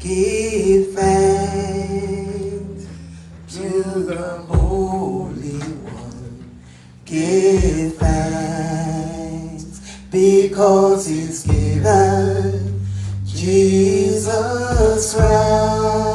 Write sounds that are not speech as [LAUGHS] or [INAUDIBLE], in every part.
Give thanks to the Holy One. Give thanks because He's given Jesus Christ,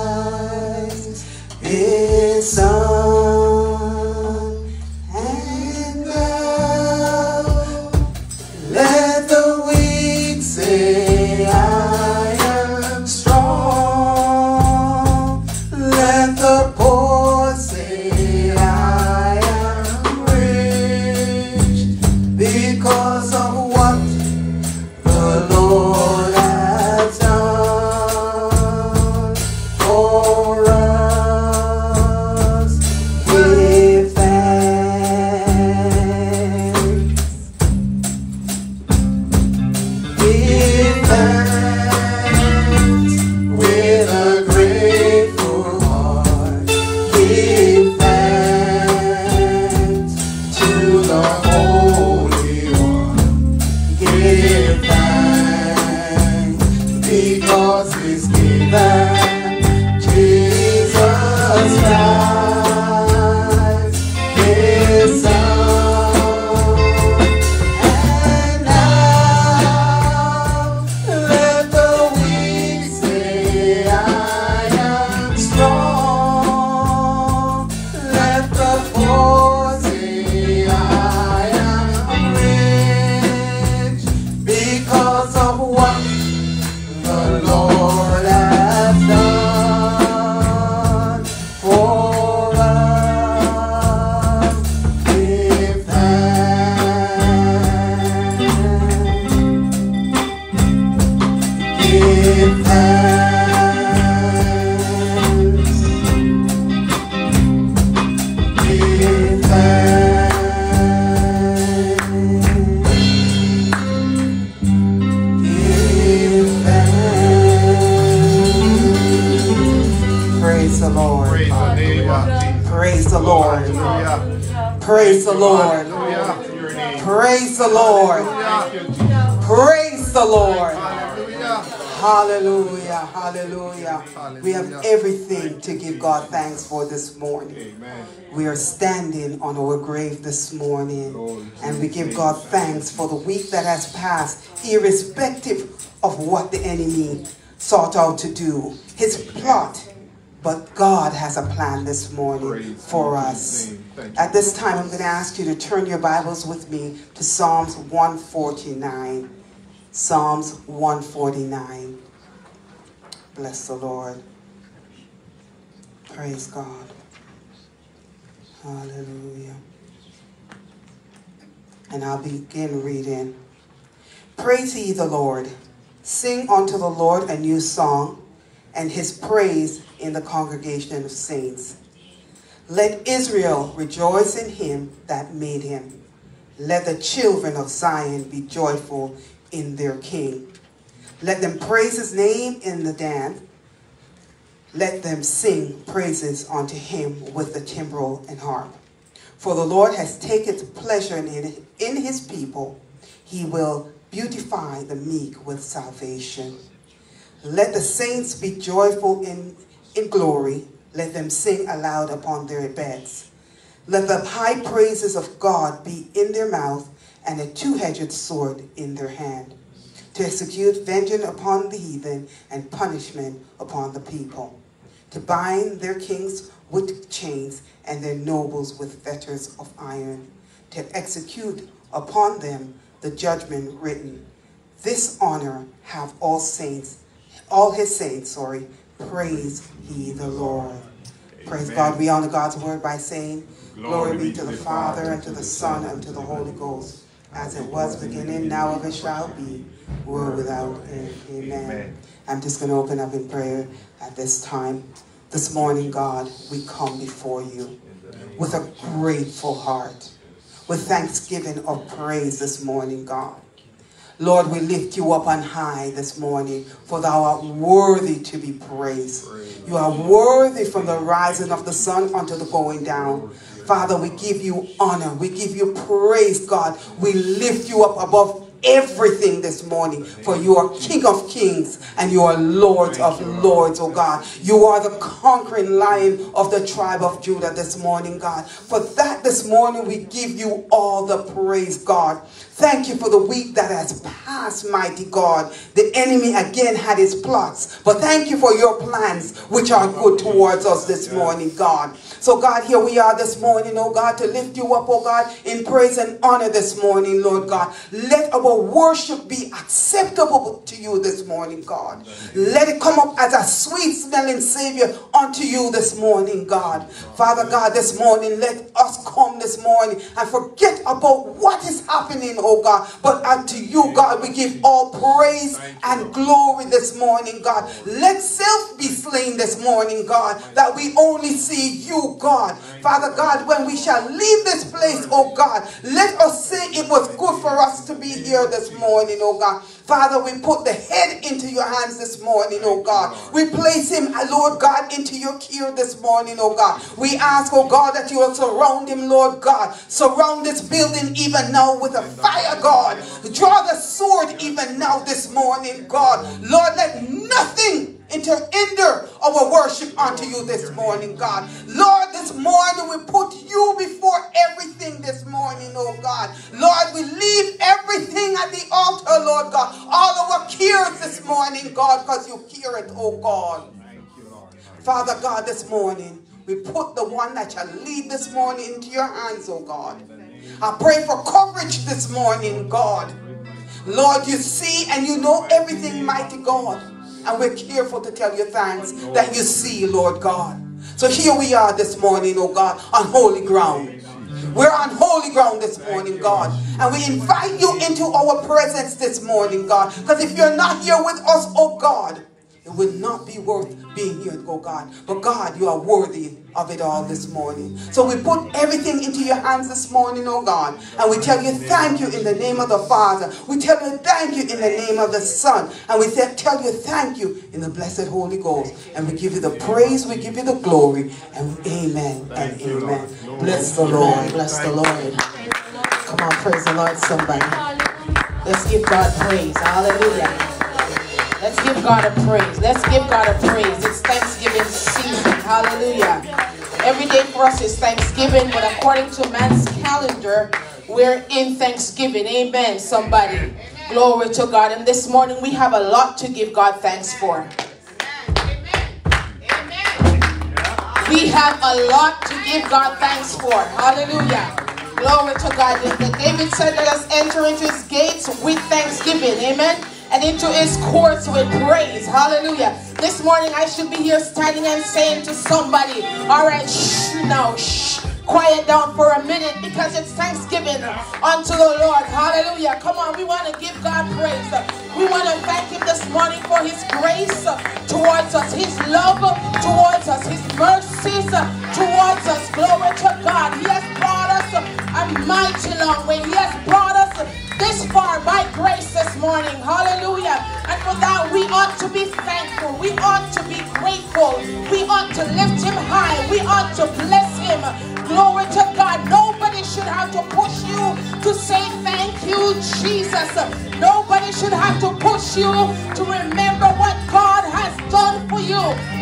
grave this morning and we give God thanks for the week that has passed, irrespective of what the enemy sought out to do, his plot. But God has a plan this morning Praise for us. his name. Thank you. At this time, I'm going to ask you to turn your Bibles with me to Psalms 149. Psalms 149. Bless the Lord. Praise God. Hallelujah. And I'll begin reading. Praise ye the Lord. Sing unto the Lord a new song, and his praise in the congregation of saints. Let Israel rejoice in him that made him. Let the children of Zion be joyful in their king. Let them praise his name in the dance. Let them sing praises unto him with the timbrel and harp. For the Lord has taken pleasure in, in his people. He will beautify the meek with salvation. Let the saints be joyful in, in glory. Let them sing aloud upon their beds. Let the high praises of God be in their mouth and a two-edged sword in their hand, to execute vengeance upon the heathen and punishment upon the people, to bind their kings with chains and their nobles with fetters of iron, to execute upon them the judgment written. This honor have all saints, all his saints, sorry, praise ye the Lord. Praise God. We honor God's word by saying, Glory be to the Father, and to the Son, and to the Holy Ghost, as it was beginning, now ever shall be, world without end. Amen. Amen. I'm just going to open up in prayer at this time. This morning, God, we come before you with a grateful heart, with thanksgiving of praise this morning, God. Lord, we lift you up on high this morning, for thou art worthy to be praised. You are worthy from the rising of the sun unto the going down. Father, we give you honor. We give you praise, God. We lift you up above everything this morning. For you are King of kings and you are Lord of lords, oh God. You are the conquering lion of the tribe of Judah this morning, God. For that this morning we give you all the praise, God. Thank you for the week that has passed, mighty God. The enemy again had his plots, but thank you for your plans, which are good towards us this morning, God. So, God, here we are this morning, oh God, to lift you up, oh God, in praise and honor this morning, Lord God. Let our worship be acceptable to you this morning, God. Let it come up as a sweet smelling Savior unto you this morning, God. Father God, this morning, let us come this morning and forget about what is happening, oh God. But unto you, God, we give all praise and glory this morning, God. Let self be slain this morning, God, that we only see you, God. Father God, when we shall leave this place, oh God, let us say it was good for us to be here this morning, oh God. Father, we put the head into your hands this morning, oh God. We place him, uh, Lord God, into your care this morning, oh God. We ask, oh God, that you will surround him, Lord God. Surround this building even now with a fire, God. Draw the sword even now this morning, God. Lord, let nothing enter hinder our worship unto you this morning, God. Lord, this morning we put you before everything this morning, oh God. Lord, we leave everything at the altar, Lord God. All our cares this morning, God, because you care it, oh God. Father God, this morning, we put the one that shall lead this morning into your hands, oh God. I pray for coverage this morning, God. Lord, you see and you know everything, mighty God. And we're careful to tell you thanks that you see, Lord God. So here we are this morning, oh God, on holy ground. We're on holy ground this morning, God. And we invite you into our presence this morning, God. Because if you're not here with us, oh God, it would not be worth being here, oh God. But God, you are worthy of it all this morning. So we put everything into your hands this morning, oh God. And we tell you thank you in the name of the Father. We tell you thank you in the name of the Son. And we tell you thank you in the blessed Holy Ghost. And we give you the praise, we give you the glory. And amen and amen. Bless the Lord. Bless the Lord. Come on, praise the Lord, somebody. Let's give God praise. Hallelujah. Let's give God a praise. Let's give God a praise. It's Thanksgiving season. Hallelujah. Every day for us is Thanksgiving, but according to man's calendar, we're in Thanksgiving. Amen, somebody. Glory to God. And this morning we have a lot to give God thanks for. Amen. We have a lot to give God thanks for. Hallelujah. Glory to God. David said, Let us enter into his gates with thanksgiving. Amen and into his courts with praise. Hallelujah. This morning I should be here standing and saying to somebody, all right, shh now, shh. Quiet down for a minute because it's Thanksgiving unto the Lord. Hallelujah. Come on, we want to give God praise. We want to thank Him this morning for His grace towards us, His love towards us, His mercies towards us. Glory to God. He has brought us a mighty long way. He has brought us this far by grace this morning. Hallelujah. And for that, we ought to be thankful. We ought to be grateful. We ought to lift him high. We ought to bless him. Glory to God. Nobody should have to push you to say thank you, Jesus. Nobody should have to push you to remember what God has done for you.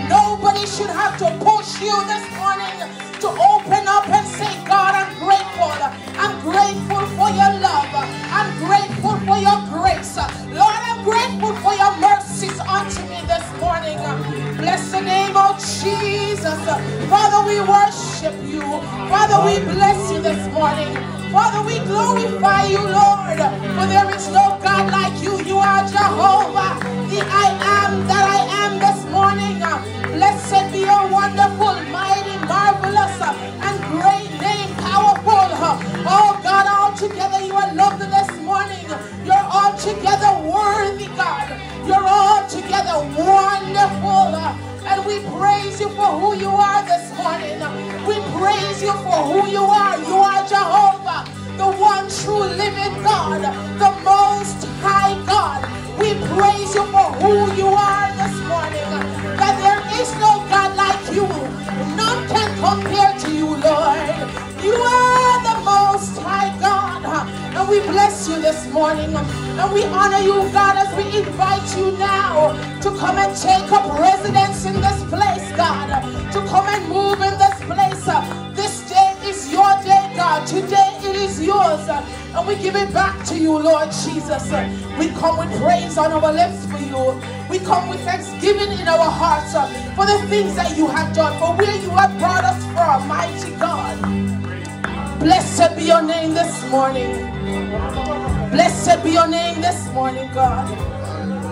Nobody should have to push you this morning to open up and say, God, I'm grateful. I'm grateful for your love. I'm grateful for your grace. Lord, I'm grateful for your mercies unto me this morning. Bless the name of Jesus. Father, we worship you. Father, we bless you this morning. Father, we glorify you, Lord. For there is no God like you. You are Jehovah, morning. And we honor you, God, as we invite you now to come and take up residence in this place, God. To come and move in this place. This day is your day, God. Today it is yours. And we give it back to you, Lord Jesus. We come with praise on our lips for you. We come with thanksgiving in our hearts for the things that you have done, for where you have brought us from, mighty God. Blessed be your name this morning. Blessed be your name this morning, God.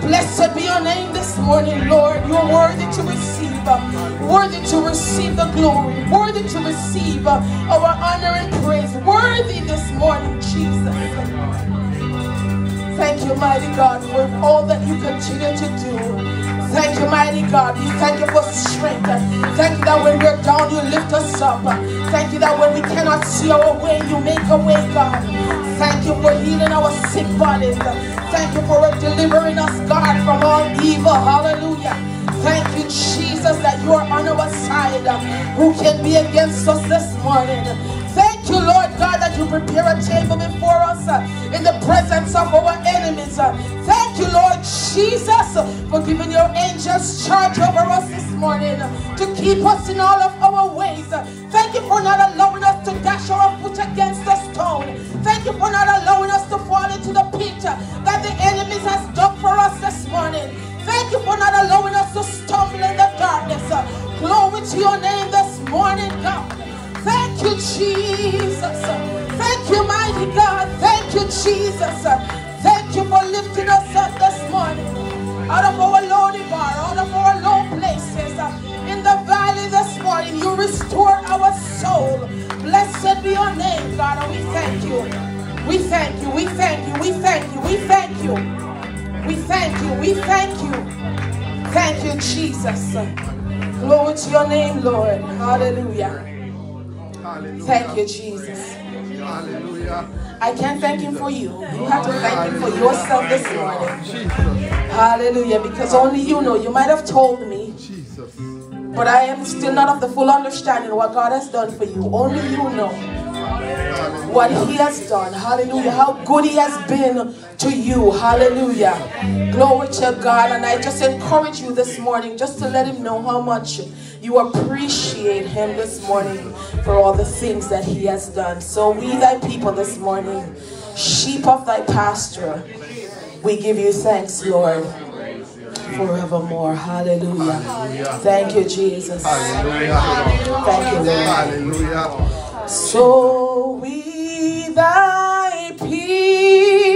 Blessed be your name this morning, Lord. You are worthy to receive, uh, worthy to receive the glory, worthy to receive uh, our honor and praise. Worthy this morning, Jesus. Thank you, mighty God, for all that you continue to do. Thank you, mighty God. We thank you for strength. Thank you that when we're down, you lift us up. Thank you that when we cannot see our way, you make a way, God. Thank you for healing our sick bodies. Thank you for delivering us, God, from all evil. Hallelujah. Thank you, Jesus, that you are on our side. Who can be against us this morning? Thank you, Lord God, that you prepare a table before us uh, in the presence of our enemies. Thank you, Lord Jesus, for giving your angels charge over us this morning to keep us in all of our ways. Thank you for not allowing us to dash our foot against the stone. Thank you for not allowing us to fall into the pit that the enemies has dug for us this morning. Thank you for not allowing us to stumble in the darkness. Glory to your name this morning, God. Thank you, Jesus. Thank you, mighty God. Thank you, Jesus. Thank you for lifting us up this morning out of our lonely bar, out of our low places. In the valley this morning, you restore our soul. Blessed be your name, God, we thank you. We thank you, we thank you, we thank you, we thank you. We thank you, we thank you. Thank you, Jesus. Glory to your name, Lord. Hallelujah. Hallelujah. Thank you, Jesus. Hallelujah. I can't thank him for you. You have to thank him for yourself this morning. Jesus. Hallelujah. Because only you know. You might have told me, Jesus. but I am still not of the full understanding of what God has done for you. Only you know what he has done. Hallelujah. How good he has been to you. Hallelujah. Glory to God. And I just encourage you this morning just to let him know how much you appreciate him this morning for all the things that he has done. So we thy people this morning, sheep of thy pasture, we give you thanks, Lord, forevermore. Hallelujah. Thank you, Jesus. Hallelujah. Thank you, Lord. Hallelujah. So we thy people,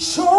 Show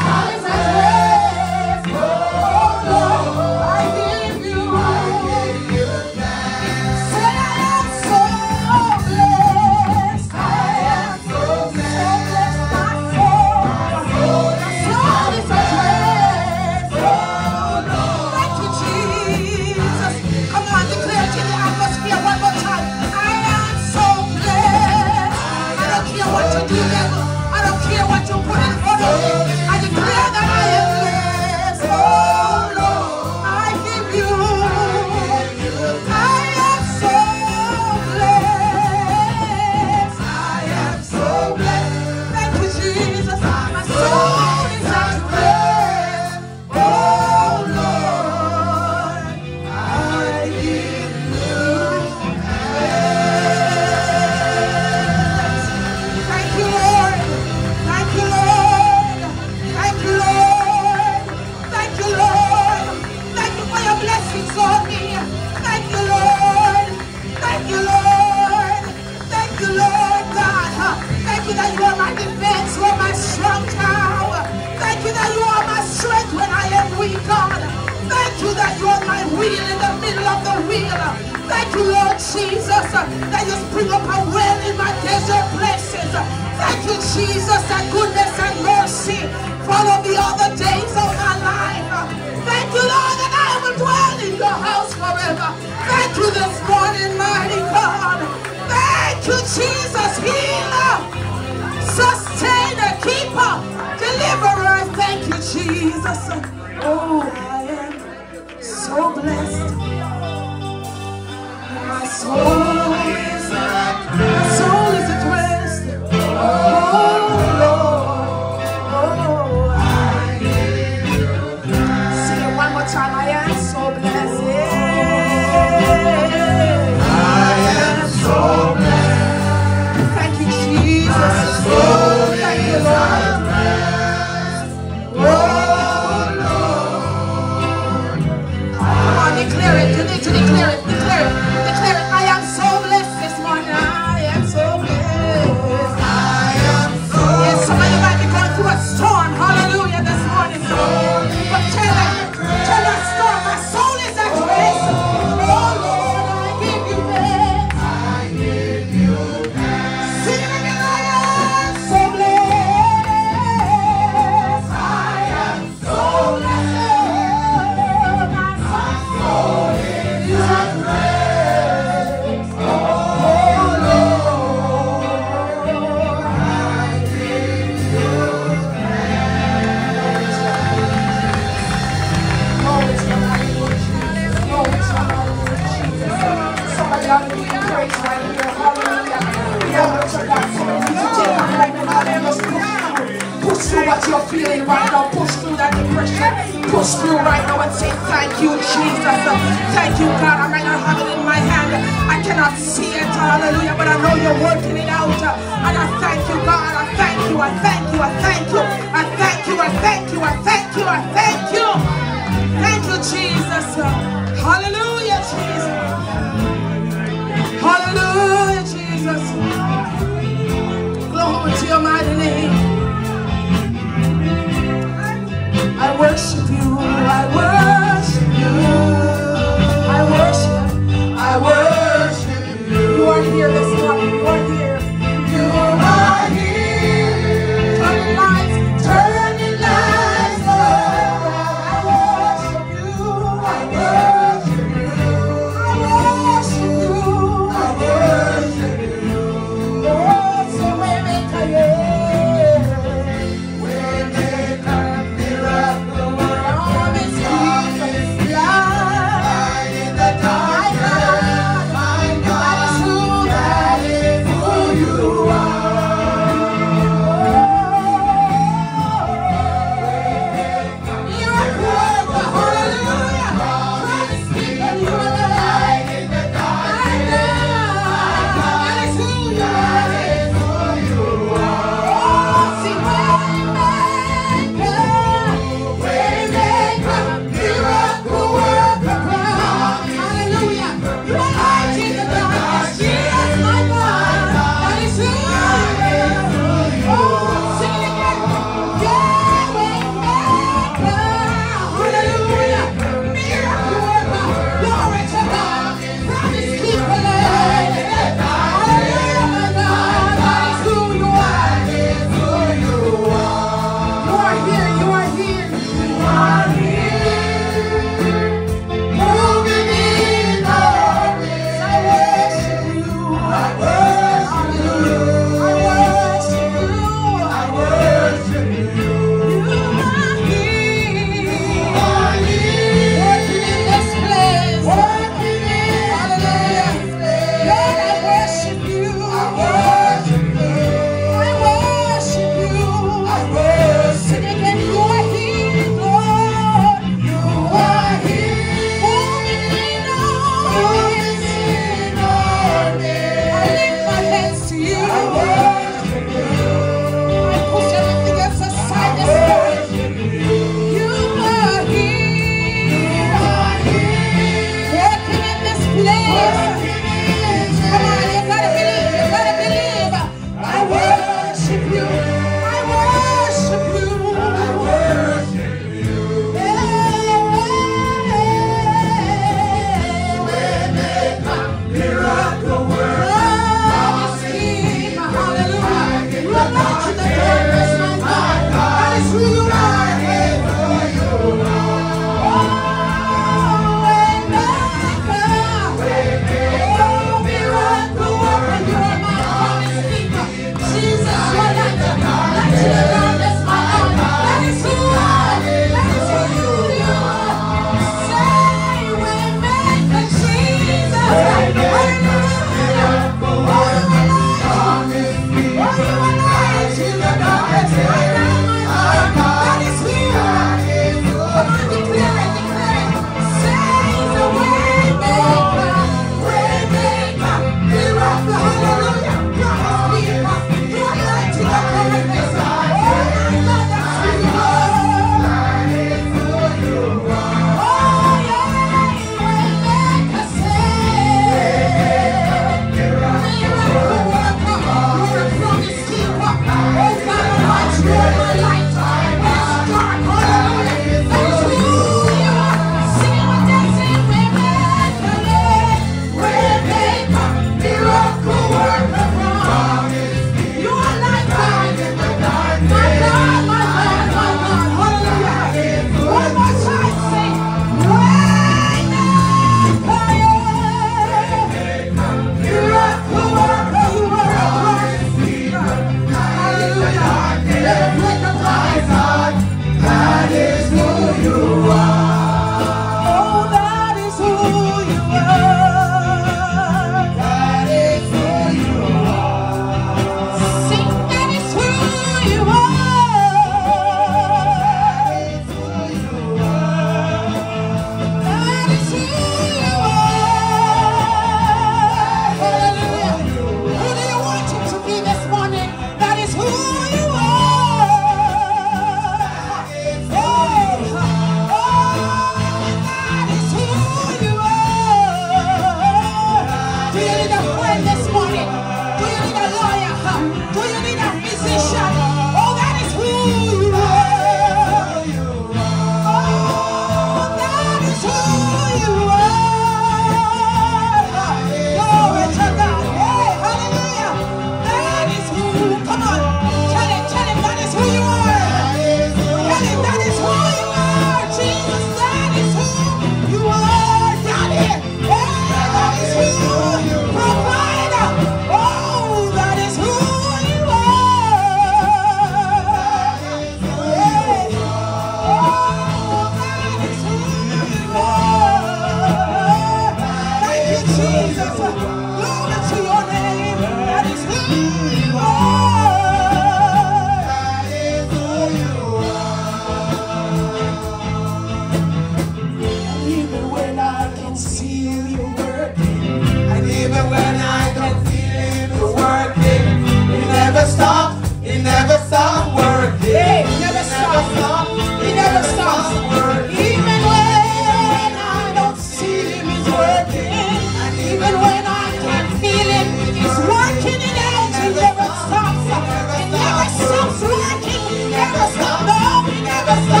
Let's go.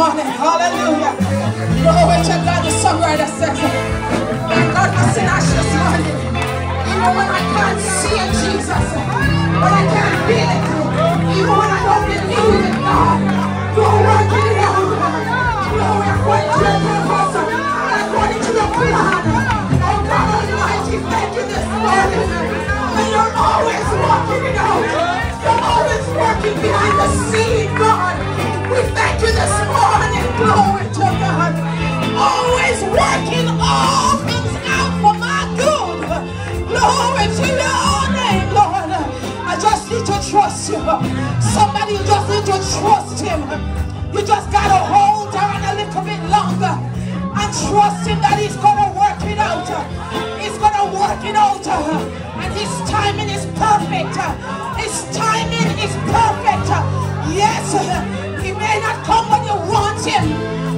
Morning. Hallelujah. Glory to God. The songwriter says, Thank God for Sinach this morning. Even when I can't see it, Jesus. When I can't feel it. Even when I don't believe it, God. You're working it out. Glory according to your purpose. According to your plan. Oh God Almighty, thank you this morning. And you're always working it out. You're always working behind the scene, God. Thank you this morning. Glory to God. Always working all things out for my good. Glory to your name, Lord. I just need to trust you. Somebody you just need to trust him. You just gotta hold on a little bit longer and trust him that he's gonna work it out. He's gonna work it out. And his timing is perfect. His timing is perfect. Yes, he may not come when you want him,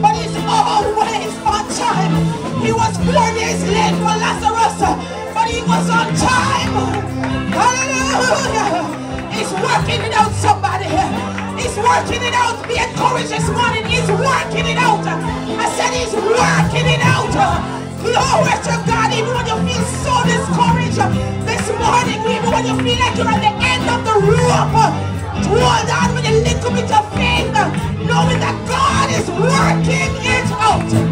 but he's always on time. He was four days late for Lazarus, but he was on time. Hallelujah. He's working it out, somebody. He's working it out. Be encouraged this morning. He's working it out. I said he's working it out. Glory to God. Even when you feel so discouraged this morning, even when you feel like you're at the end of the rope, hold on with a little bit of faith, knowing that God is working it out.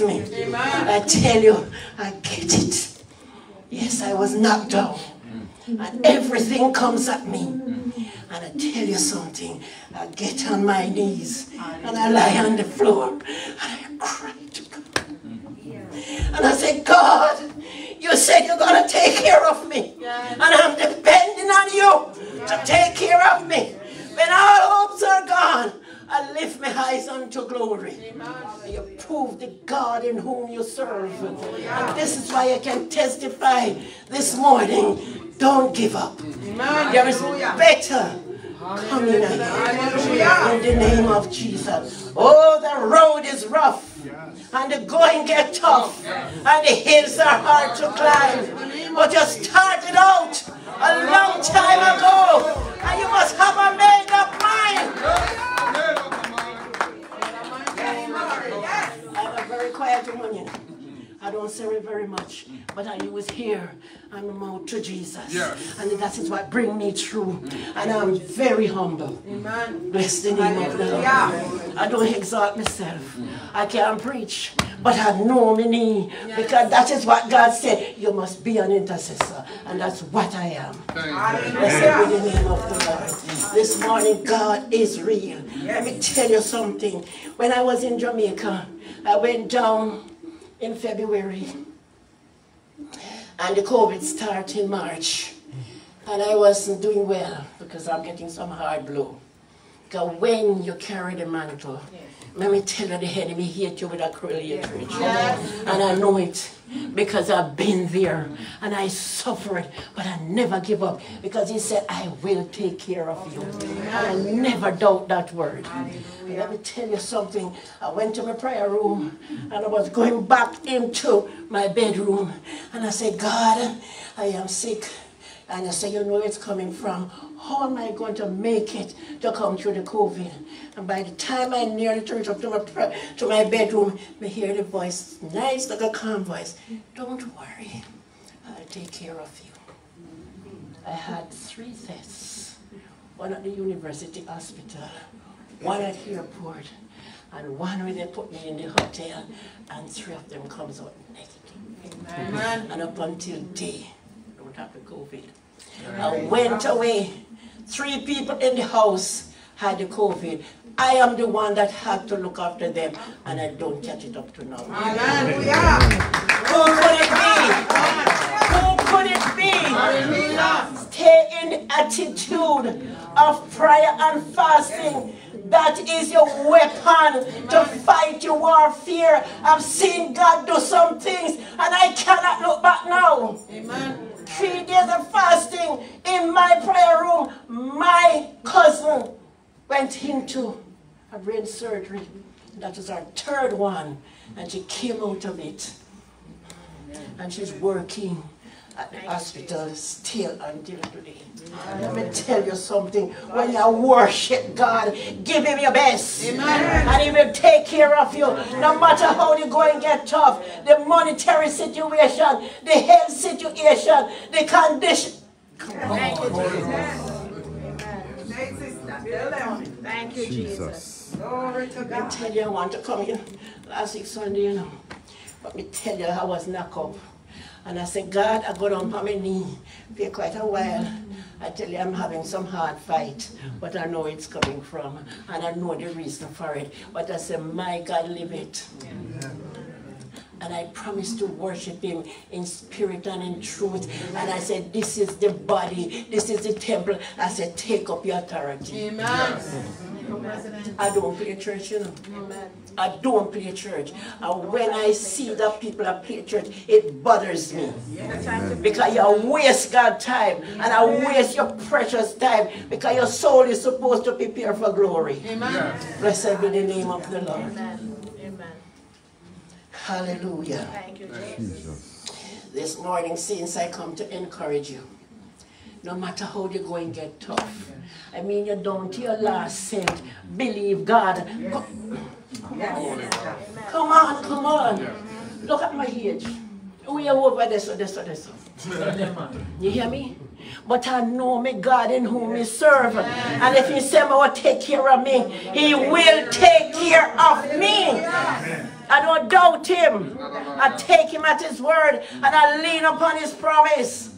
announcement. I tell you, I get it. Yes, I was knocked down. And everything comes at me. And I tell you something, I get on my knees and I lie on the this morning, don't give up. There is better coming in the name of Jesus. Oh, the road is rough. And the going get tough. And the hills are hard to climb. But you started out a long time ago. And you must have a made up mind. Yes. Have a very quiet communion. I don't say it very much, but I was here and I'm out to Jesus. Yes. And that is what bring me through. And I'm very humble. Amen. Bless the name of the Lord. I don't exalt myself. I can't preach, but I know me need because that is what God said. You must be an intercessor, and that's what I am. Blessed be the name of the Lord. This morning, God is real. Let me tell you something. When I was in Jamaica, I went down in February, and the COVID started in March. And I wasn't doing well because I'm getting some hard blow. Because when you carry the mantle, let me tell you, the enemy hate you with a cruel hatred. And I know it because I've been there and I suffered, but I never give up because he said, I will take care of you. And I never doubt that word. And let me tell you something. I went to my prayer room and I was going back into my bedroom and I said, God, I am sick. And I said, you know where it's coming from. How am I going to make it to come through the COVID? And by the time I nearly turned up to my, to my bedroom, I hear the voice, nice like a calm voice. Don't worry, I'll take care of you. I had three tests. One at the university hospital, one at the airport, and one where they put me in the hotel, and three of them comes out negative. And up until day, don't have the COVID. I went away. Three people in the house had the COVID. I am the one that had to look after them, and I don't catch it up to now. Hallelujah. Who could it be? Who could it be? Stay in the attitude of prayer and fasting. That is your weapon to fight your warfare. I've seen God do some things, and I cannot look back now. Amen. Three days of fasting in my prayer room. My cousin went into a brain surgery. That was our third one, and she came out of it. And she's working at the hospital still until today. Let me tell you something. When you worship God, give Him your best. And He will take care of you. No matter how you go and get tough, the monetary situation, the health situation, the condition. Thank you, sister. Tell them. Thank you, Jesus. Glory to I tell you, I want to come here last week Sunday, you know. But me tell you, I was knocked up. And I said, God, I got on my knee for quite a while. I tell you, I'm having some hard fight, but I know it's coming from, and I know the reason for it. But I said, my God, live it. And I promised to worship him in spirit and in truth. And I said, this is the body, this is the temple. I said, take up your authority. Amen. I don't play church, you know. I don't play church. And when I see that people are playing church, it bothers me. Because you waste God's time and I waste your precious time because your soul is supposed to prepare for glory. Amen. Blessed be the name of the Lord. Amen. Amen. Hallelujah. Thank you, Jesus. This morning, since I come to encourage you, no matter how you're going get tough. I mean, you're down to your last cent. Believe God. Co- Come on, come on. Look at my age. We are over this this this. You hear me? But I know me God in whom we serve. And if he said, will take care of me, he will take care of me. I don't doubt him. I take him at his word and I lean upon his promise.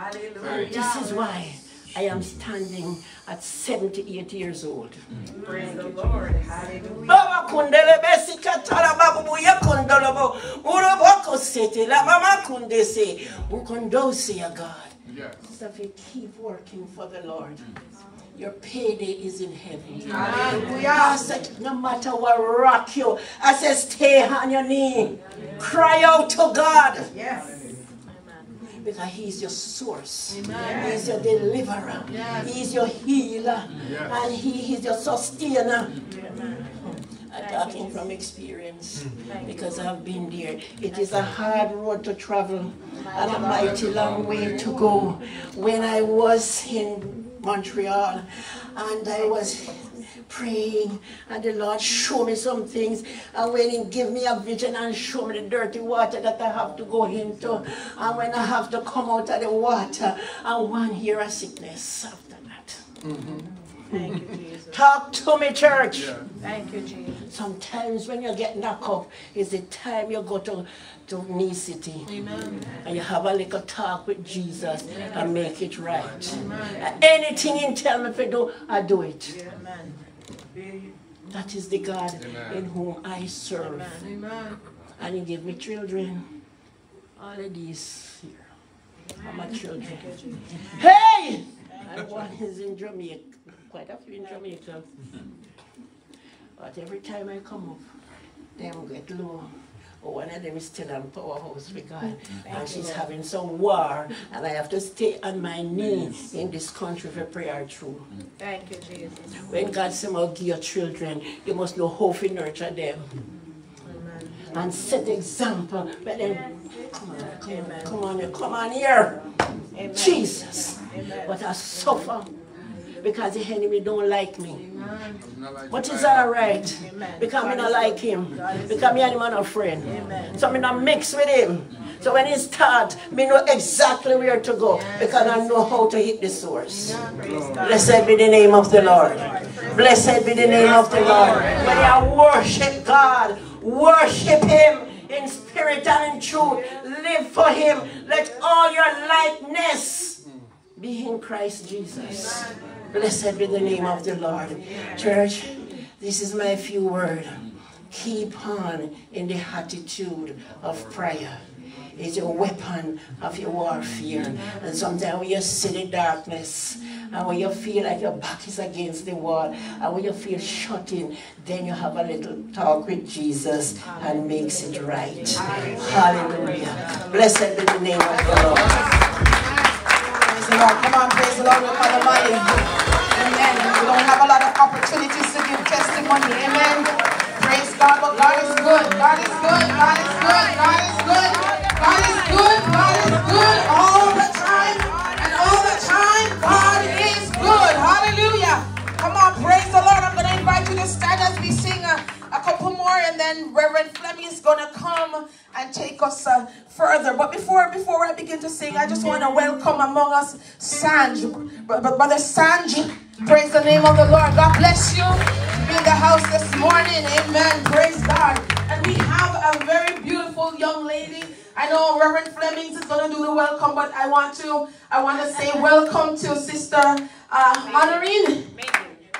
Hallelujah. This is why I am standing at 78 years old. Praise the Lord. Hallelujah. Baba kundele besi katala babu buya kundolo bo. Uro boko sete la mama kundese. Ukondosi ya God. Yes. So if you keep working for the Lord, your payday is in heaven. Hallelujah. I said, no matter what rock you, I said, stay on your knee. Cry out to God. Yes. Because He's your source. He's your deliverer. He's your healer. And He is your sustainer. I'm talking from experience because I've been there. It is a hard road to travel and a mighty long way to go. When I was in Montreal and I was praying, and the Lord showed me some things. And when He give me a vision and show me the dirty water that I have to go into, and when I have to come out of the water, and one year of sickness after that. Thank you, Jesus. Talk to me, church. Thank you, Jesus. Sometimes when you get knocked up, is the time you go to, to Knee City. Amen. And you have a little talk with Jesus and make it right. And anything He tell me to do, I do it. Amen. That is the God in whom I serve. Amen. And He gave me children. All of these here are my children. Hey! And one is in Jamaica. Quite a few in Jamaica. But every time I come up, them get low. Oh, one of them is still on powerhouse with God. And she's having some war. And I have to stay on my knees in this country for prayer through. Thank you, Jesus. When God says, I'll give your children, you must know how to nurture them. Amen. And set example. But then, come on, come on, come on, come on here. Amen. Jesus. Amen. But I suffer because the enemy don't like me. Amen. But it's all right. Amen. Because I don't like him. Because me and him are not friend. Amen. So I not mix with him. So when he start, me know exactly where to go. Because I know how to hit the source. Praise Blessed be the name of the Lord. Blessed be the name of the Lord. When you worship God, worship Him in spirit and in truth. Live for Him. Let all your likeness be in Christ Jesus. Blessed be the name of the Lord. Church, this is my few word. Keep on in the attitude of prayer. It's your weapon of your warfare. And sometimes when you sit in darkness, and when you feel like your back is against the wall, and when you feel shut in, then you have a little talk with Jesus and makes it right. Hallelujah. Blessed be the name of the Lord. The Lord. Come on, praise the Lord with Mother Molly. Amen. We don't have a lot of opportunities to give testimony. Amen. Praise God, but God is good. God is good. God is good. God is good. God is good. God is good all the time. And all the time, God is good. Hallelujah. Come on, praise the Lord. I'm going to invite you to stand as we sing more, and then Reverend Fleming is going to come and take us uh, further. But before before I begin to sing, I just want to welcome among us Sanj, Br- Br- Brother Sanji. Praise the name of the Lord. God bless you. In the house this morning. Amen. Praise God. And we have a very beautiful young lady. I know Reverend Flemings is going to do the welcome, but I want to I want to say welcome to Sister uh, Honorine.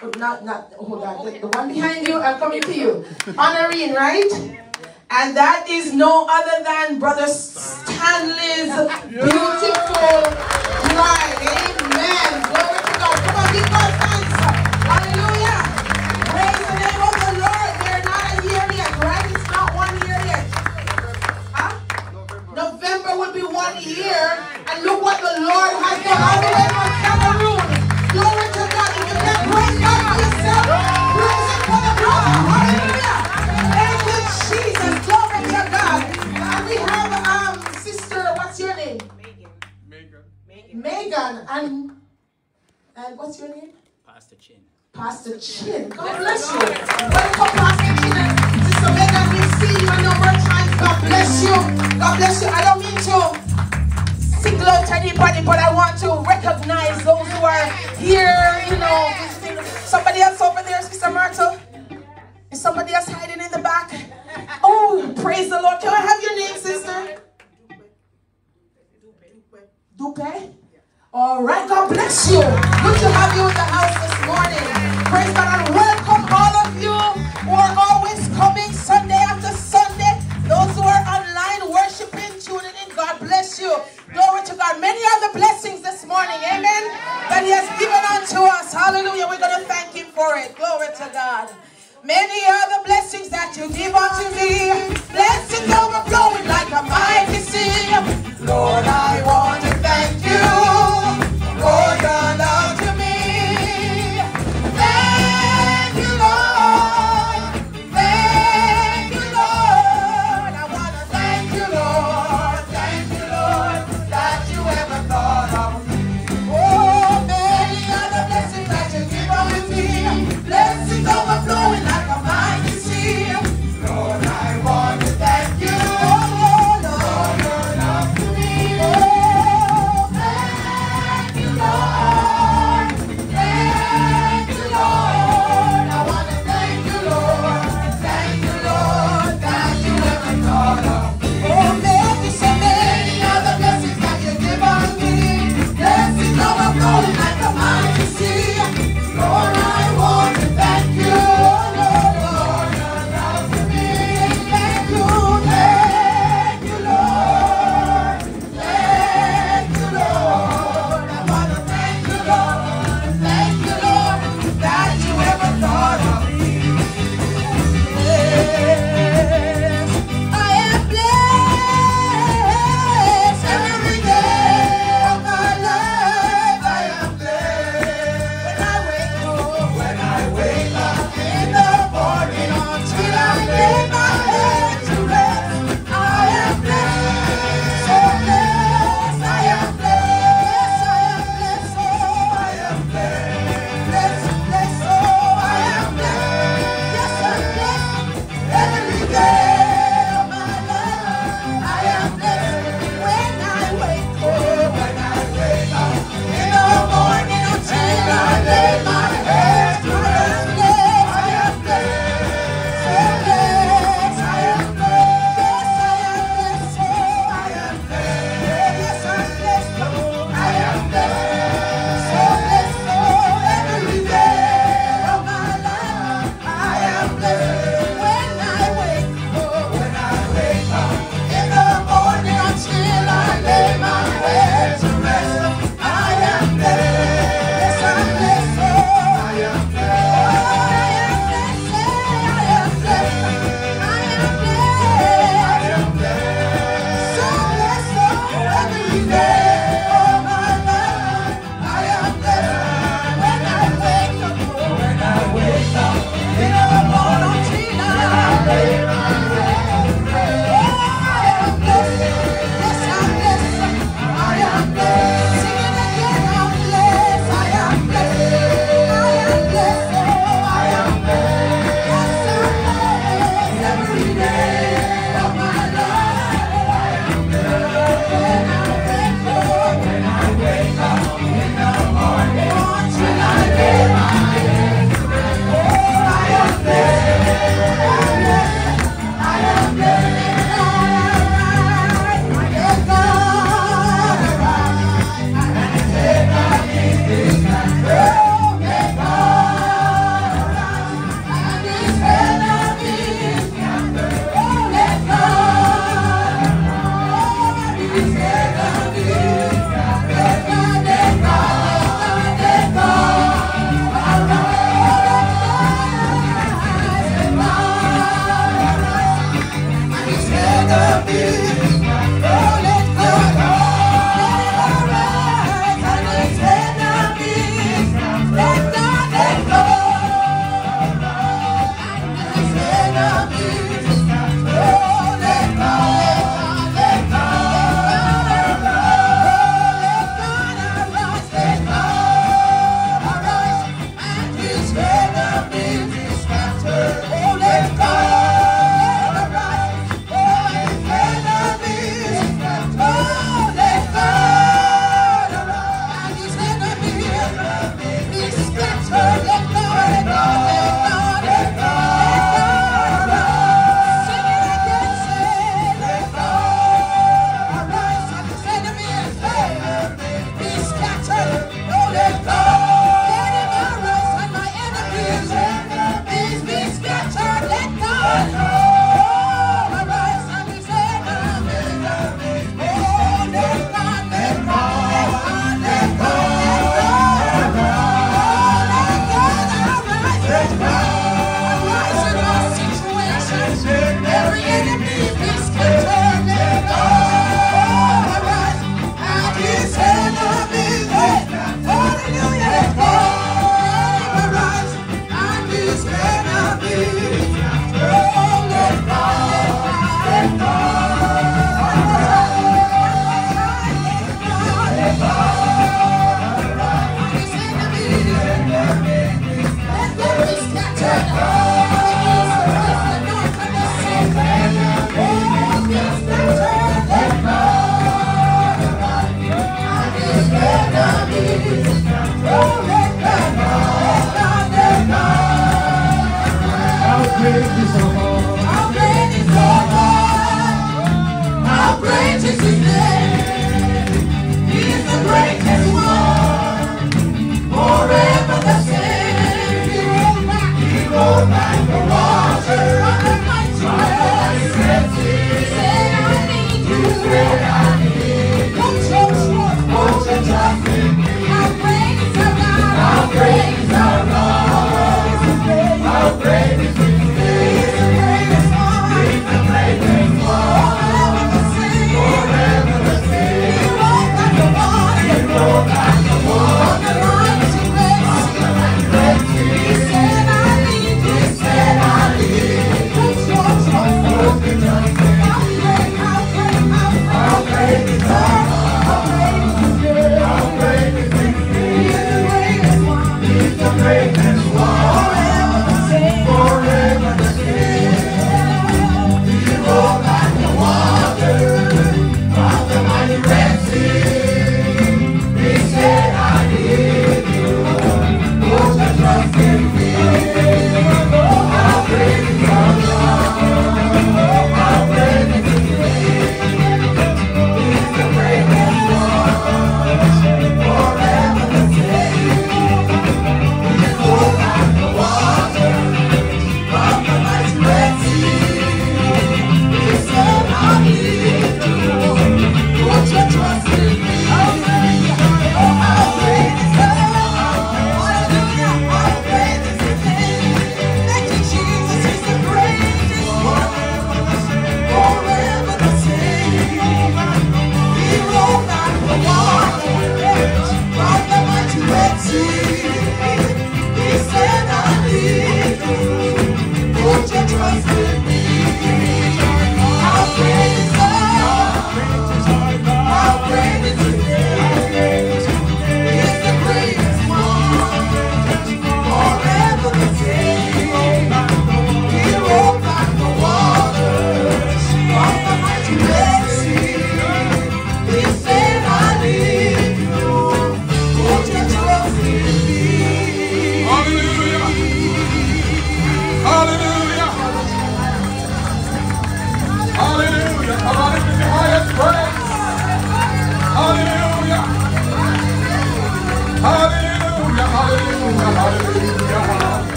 But not, not, hold on, the, the one behind you, I'm coming to you. Honorine, right? And that is no other than Brother Stanley's beautiful bride. Amen. Glory to God. Come on, give God thanks. Hallelujah. Praise the name of the Lord. They're not a year yet, right? It's not one year yet. Huh? November will be one year. And look what the Lord has done Megan. And and what's your name? Pastor Chin. Pastor Chin. God bless you. Welcome, Pastor Chin. and Sister Megan, we see you a number of times. God bless you. God bless you. I don't mean to single out anybody, but I want to recognize those who are here, you know, visiting. Somebody else over there, Sister Marta? Is somebody else hiding in the back? Oh, praise the Lord. Can I have your name, sister? Dupe? All right, God bless you. Good to have you in the house this morning. Praise God and welcome all of you who are always coming Sunday after Sunday. Those who are online worshiping, tuning in, God bless you. Glory to God. Many are the blessings this morning, amen, that He has given unto us. Hallelujah. We're going to thank Him for it. Glory to God. Many are the blessings that you give unto me. Blessings overflowing like a mighty sea. Lord, I want to thank you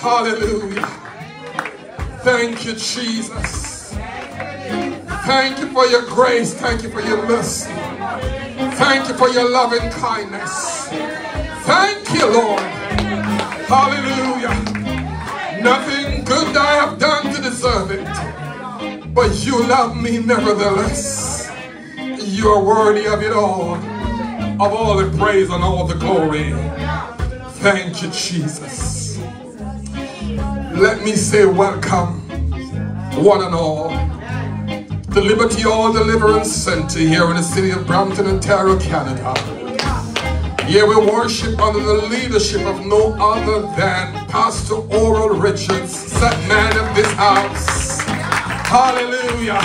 Hallelujah. Thank you, Jesus. Thank you for your grace. Thank you for your mercy. Thank you for your loving kindness. Thank you, Lord. Hallelujah. Nothing good I have done to deserve it. But you love me nevertheless. You are worthy of it all. Of all the praise and all the glory. Thank you, Jesus. Let me say welcome, one and all, to Liberty Hall Deliverance Center here in the city of Brampton, Ontario, Canada. Here we worship under the leadership of no other than Pastor Oral Richards, set man of this house. Hallelujah.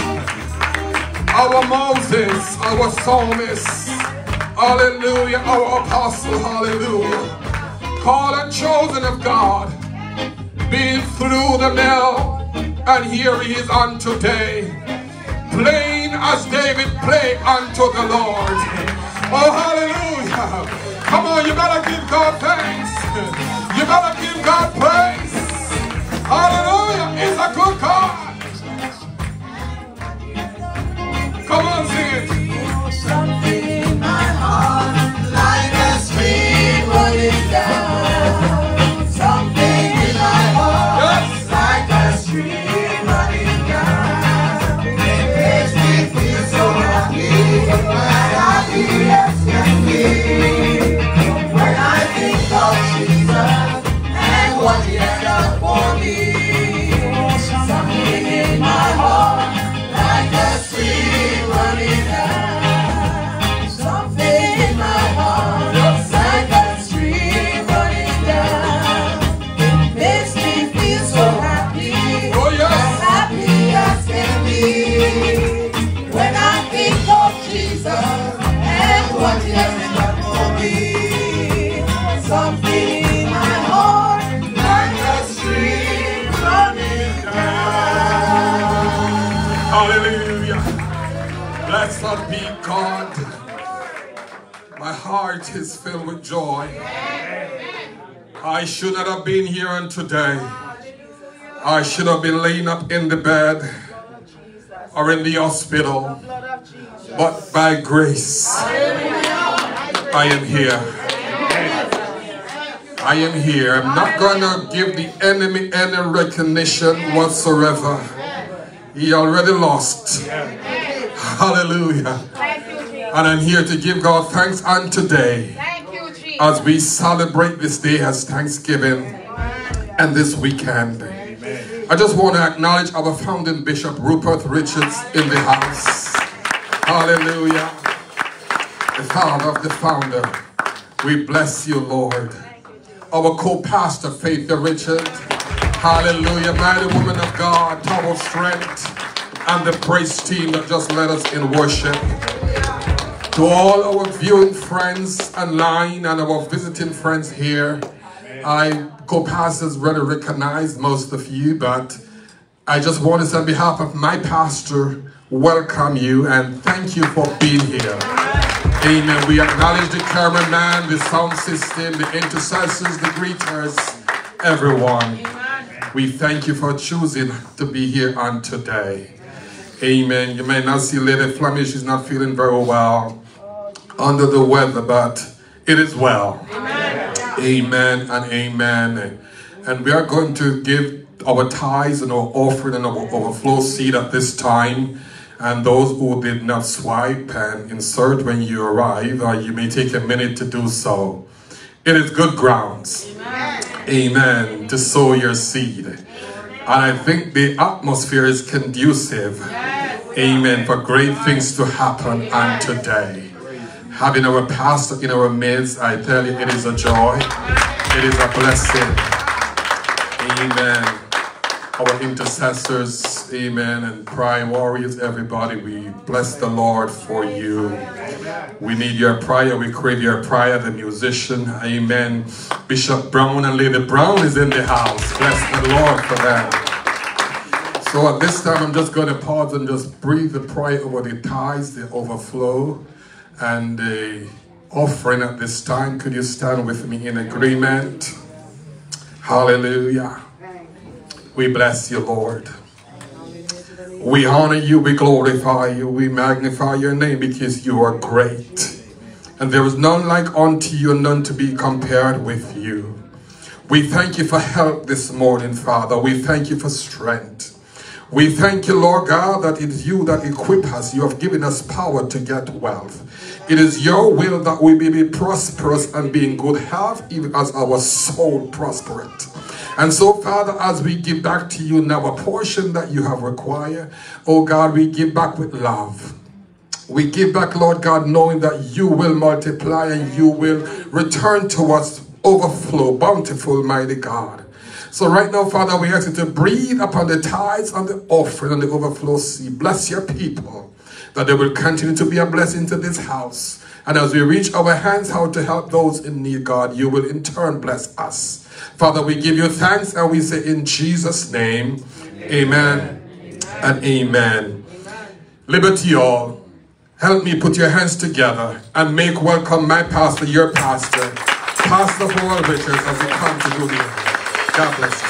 Our Moses, our psalmist. Hallelujah. Our apostle. Hallelujah. Called and chosen of God. Being through the mill. And here he is on today. Playing as David played unto the Lord. Oh, hallelujah. Come on, you better give God thanks. You better give God praise. Hallelujah. He's a good God. Come on, sing God. My heart is filled with joy. I should not have been here on today. I should have been laying up in the bed or in the hospital. But by grace, I am here. I am here. I'm not going to give the enemy any recognition whatsoever. He already lost. Hallelujah. And I'm here to give God thanks on today as we celebrate this day as Thanksgiving and this weekend. I just want to acknowledge our founding bishop, Rupert Richards, in the house. Hallelujah. The father of the founder. We bless you, Lord. Our co-pastor, Faith Richard. Hallelujah. Mighty woman of God, total strength. And the praise team that just led us in worship. To all our viewing friends online and our visiting friends here, I go past as really recognize most of you, but I just want to say on behalf of my pastor, welcome you and thank you for being here. Amen. We acknowledge the cameraman, the sound system, the intercessors, the greeters, everyone. We thank you for choosing to be here on today. Amen. You may not see Lady Flemish, she's not feeling very well under the weather, but it is well. Amen. Amen and amen. And we are going to give our tithes and our offering and our overflow seed at this time. And those who did not swipe and insert when you arrive, uh, you may take a minute to do so. It is good grounds. Amen. Amen. To sow your seed. And I think the atmosphere is conducive. Amen. For great things to happen And today. Having our pastor in our midst, I tell you, it is a joy. It is a blessing. Amen our intercessors, amen, and prayer warriors, everybody, we bless the Lord for you. We need your prayer, we crave your prayer, the musician, amen. Bishop Brown and Lady Brown is in the house. Bless the Lord for that. So at this time, I'm just going to pause and just breathe the prayer over the tithes, the overflow, and the offering at this time. Could you stand with me in agreement? Hallelujah. We bless you, Lord. We honor you, we glorify you, we magnify your name because you are great. And there is none like unto you, none to be compared with you. We thank you for help this morning, Father. We thank you for strength. We thank you, Lord God, that it is you that equip us. You have given us power to get wealth. It is your will that we may be prosperous and be in good health, even as our soul prospereth. And so, Father, as we give back to you now a portion that you have required, oh God, we give back with love. We give back, Lord God, knowing that you will multiply and you will return to us overflow, bountiful, mighty God. So right now, Father, we ask you to breathe upon the tithes and the offering and the overflow seed. Bless your people, that they will continue to be a blessing to this house. And as we reach our hands out to help those in need, God, you will in turn bless us. Father, we give you thanks and we say in Jesus' name, amen, amen and amen. Liberty Hall. Help me put your hands together and make welcome my pastor, your pastor, Pastor Paul Richards, as he comes to do the God bless you,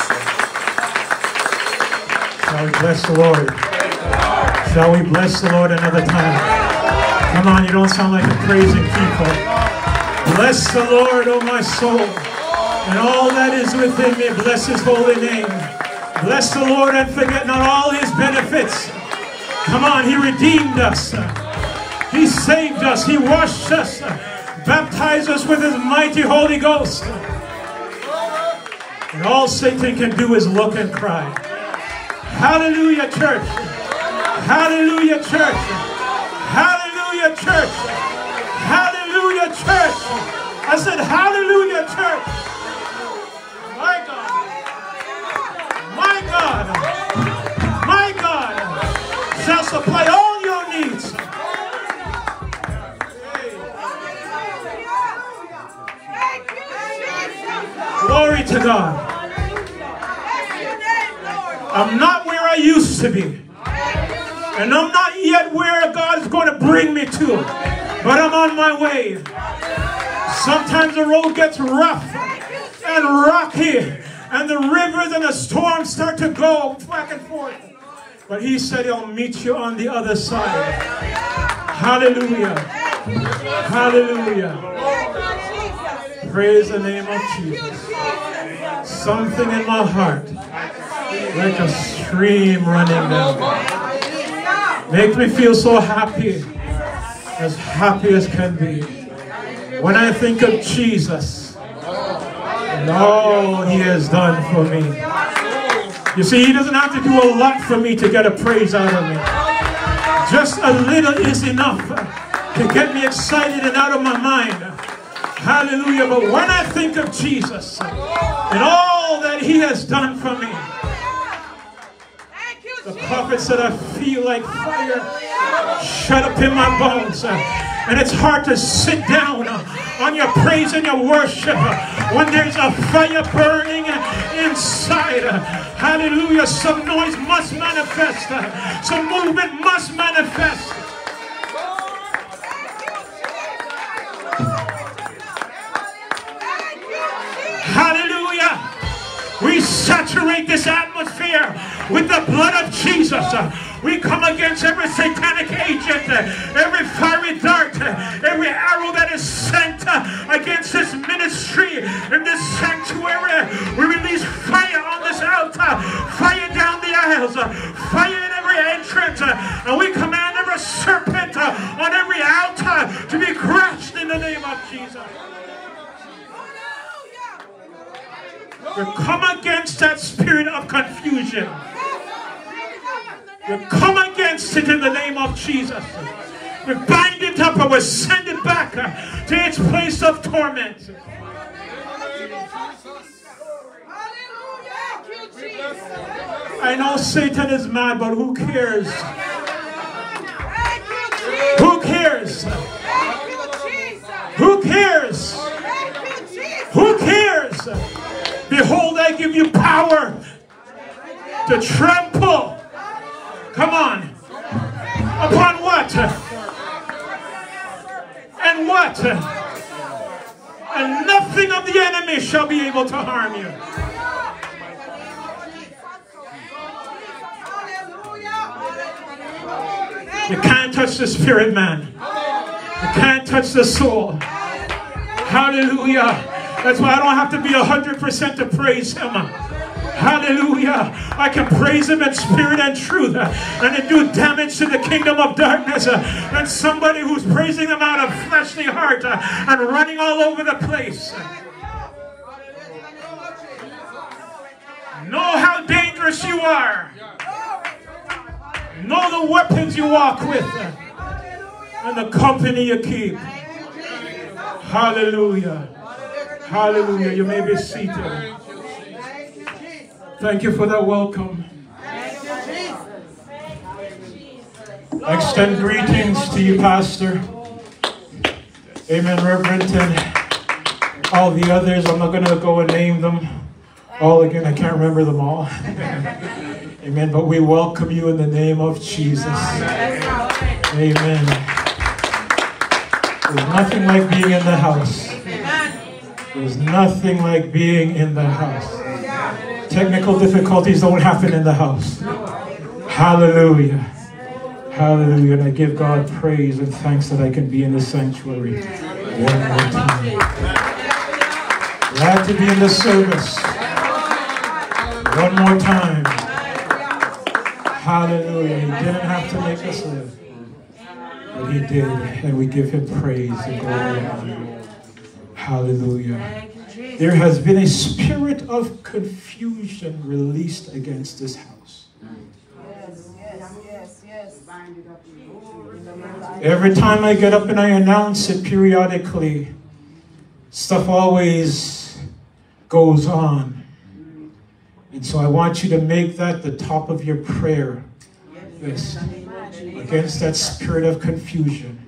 sir. We bless the Lord? Shall we bless the Lord another time? Come on, you don't sound like a praising people. Bless the Lord, O oh my soul, and all that is within me. Bless his holy name. Bless the Lord and forget not all his benefits. Come on, he redeemed us. He saved us. He washed us. Baptized us with his mighty Holy Ghost. And all Satan can do is look and cry. Hallelujah, church. Hallelujah, church. Hallelujah, church. Hallelujah, church. I said, Hallelujah, church. My God. My God. My God shall supply all your needs. Glory to God. I'm not where I used to be. And I'm not yet where God is going to bring me to. But I'm on my way. Sometimes the road gets rough and rocky. And the rivers and the storms start to go back and forth. But he said he'll meet you on the other side. Hallelujah. Hallelujah. Praise the name of Jesus. Something in my heart, like a stream running down. Makes me feel so happy, as happy as can be. When I think of Jesus and all he has done for me. You see, he doesn't have to do a lot for me to get a praise out of me. Just a little is enough to get me excited and out of my mind. Hallelujah. But when I think of Jesus and all that he has done for me, The prophet said, I feel like fire shut up in my bones. Uh, and it's hard to sit down uh, on your praise and your worship uh, when there's a fire burning inside. Hallelujah. Some noise must manifest. Some movement must manifest. Hallelujah. We saturate this atmosphere with the blood of Jesus. Uh, we come against every satanic agent, uh, every fiery dart, uh, every arrow that is sent against this ministry in this sanctuary. We release fire on this altar, fire down the aisles, fire in every entrance, and we command every serpent on every altar to be crushed in the name of Jesus. We come against that spirit of confusion. We come against it in the name of Jesus. We bind it up and we send it back uh, to its place of torment. I know Satan is mad, but who cares? Who cares? Who cares? Who cares? Behold, I give you power to trample. Come on. Upon what? And what? And nothing of the enemy shall be able to harm you. You can't touch the spirit, man. You can't touch the soul. Hallelujah. That's why I don't have to be 100% to praise him. Hallelujah. I can praise him in spirit and truth uh, and it do damage to the kingdom of darkness uh, than somebody who's praising him out of fleshly heart uh, and running all over the place. Know how dangerous you are. Know the weapons you walk with and the company you keep. Hallelujah. Hallelujah. You may be seated. Thank you for that welcome. Extend greetings to you, Pastor. Amen, Reverend, and all the others. I'm not going to go and name them all again. I can't remember them all. [LAUGHS] Amen. But we welcome you in the name of Jesus. Amen. There's nothing like being in the house. There's nothing like being in the house. Technical difficulties don't happen in the house. Hallelujah. Hallelujah. And I give God praise and thanks that I can be in the sanctuary one more time. Glad to be in the service. One more time. Hallelujah. He didn't have to make us live. But he did. And we give him praise and glory. Hallelujah. There has been a spirit of confusion released against this house. Every time I get up and I announce it periodically, stuff always goes on. And so I want you to make that the top of your prayer list against that spirit of confusion.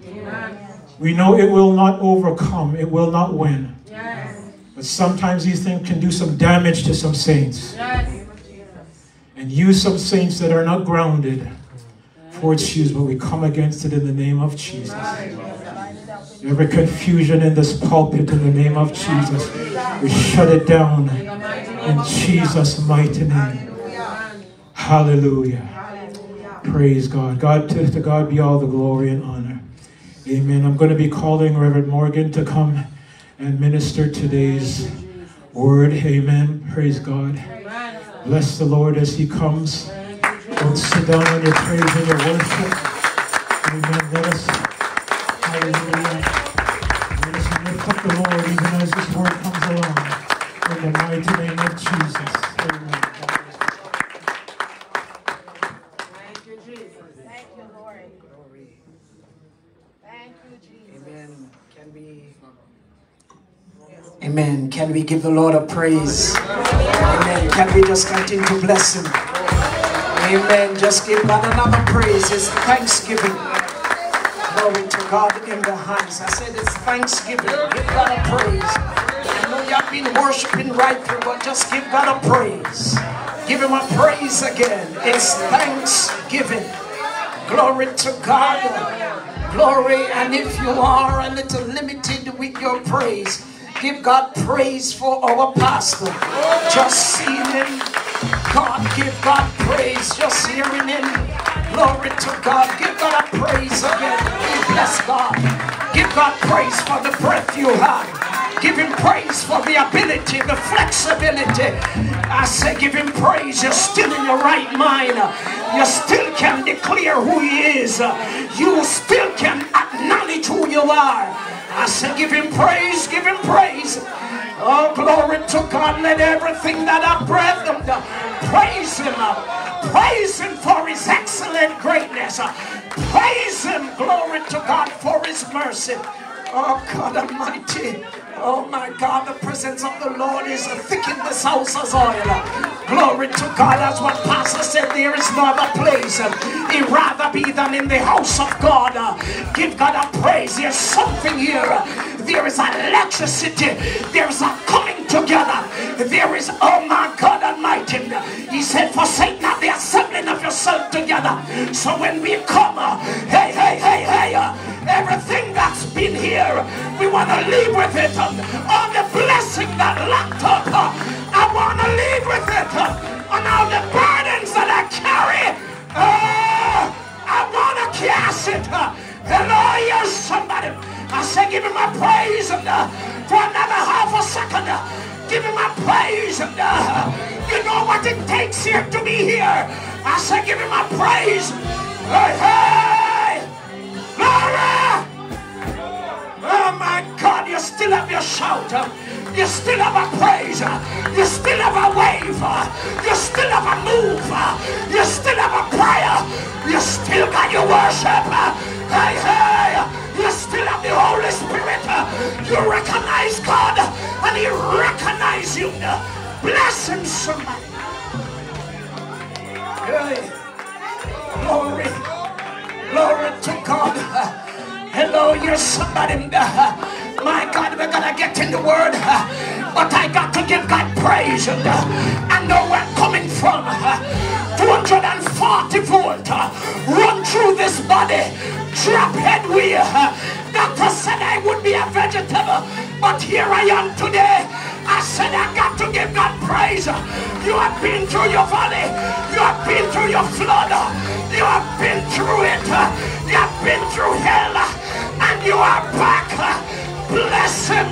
We know it will not overcome, it will not win. But sometimes these things can do some damage to some saints. And use some saints that are not grounded for its shoes, but we come against it in the name of Jesus. Every confusion in this pulpit in the name of Jesus, we shut it down in Jesus' mighty name. Hallelujah. Praise God. God to, to God be all the glory and honor. Amen. I'm going to be calling Reverend Morgan to come and minister today's word. Amen. Praise God. Bless the Lord as he comes. Don't sit down on your praise and your worship. Amen. Let us, hallelujah. Let us lift up the Lord even as this word comes along. In the mighty name of Jesus. Amen. Thank you, Jesus. Thank you, Lord. Thank you, Jesus. Amen. Can we Amen. Can we give the Lord a praise? Amen. Can we just continue to bless him? Amen. Just give God another praise. It's Thanksgiving. Glory to God in the hands. I said it's Thanksgiving. Give God a praise. I know have been worshiping right through, but just give God a praise. Give him a praise again. It's Thanksgiving. Glory to God. Glory. And if you are a little limited with your praise, give God praise for our pastor. Just seeing him. God, give God praise. Just hearing him. Glory to God. Give God a praise again. Bless God. Give God praise for the breath you have. Give him praise for the ability, the flexibility. I say, give him praise. You're still in your right mind. You still can declare who he is. You still can acknowledge who you are. I said, give him praise, give him praise. Oh, glory to God. Let everything that I breath them praise him. Uh, praise him for his excellent greatness. Uh, praise him, glory to God, for his mercy. Oh, God Almighty. Oh my God, the presence of the Lord is thick in this house as oil. Glory to God. That's what Pastor said. There is no other place he'd rather be than in the house of God. Give God a praise. There's something here. There is electricity. There's a coming together. There is, oh my God Almighty. He said, forsake not the assembling of yourself together. So when we come, uh, hey, hey, hey, hey, uh, everything that's been here, we want to leave with it. On the blessing that locked up, uh, I want to leave with it. On all the burdens that I carry, oh, I want to cast it. Hello, yes, somebody. I say, give him a praise uh, for another half a second. Uh, give him a praise uh, you know what it takes here to be here. I say, give him a praise. Hey, hey, glory. Oh my God, you still have your shout. You still have a praise. You still have a wave. You still have a move. You still have a prayer. You still got your worship. Hey, hey. You still have the Holy Spirit. You recognize God and He recognizes you. Bless Him, somebody. Hey. Glory. Glory to God. Hello, you're somebody. My God, we're gonna get in the word, but I got to give God praise. I know where I'm coming from. 240 volt run through this body, drop head wheel. Doctor said I would be a vegetable, but here I am today. I said I got to give God praise. You have been through your valley. You have been through your flood. You have been through it. You have been through hell. And you are back. Bless him.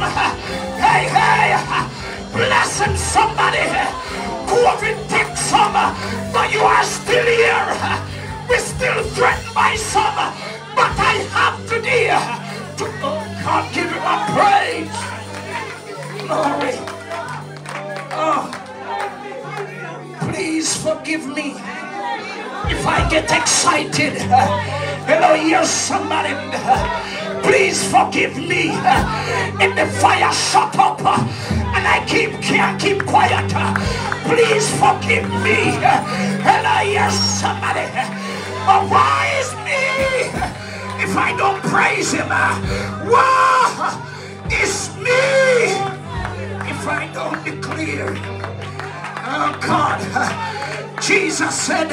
Hey, hey. Bless him, somebody. COVID takes some, but you are still here. We're still threatened by some, but I have today to oh God give him a praise. Glory. Oh, please forgive me if I get excited. Hello, here's somebody. Please forgive me if the fire shut up and I keep can't keep quiet. Please forgive me. Hello, here's somebody. But why is me if I don't praise him? Why is me if I don't declare? Oh God. Jesus said,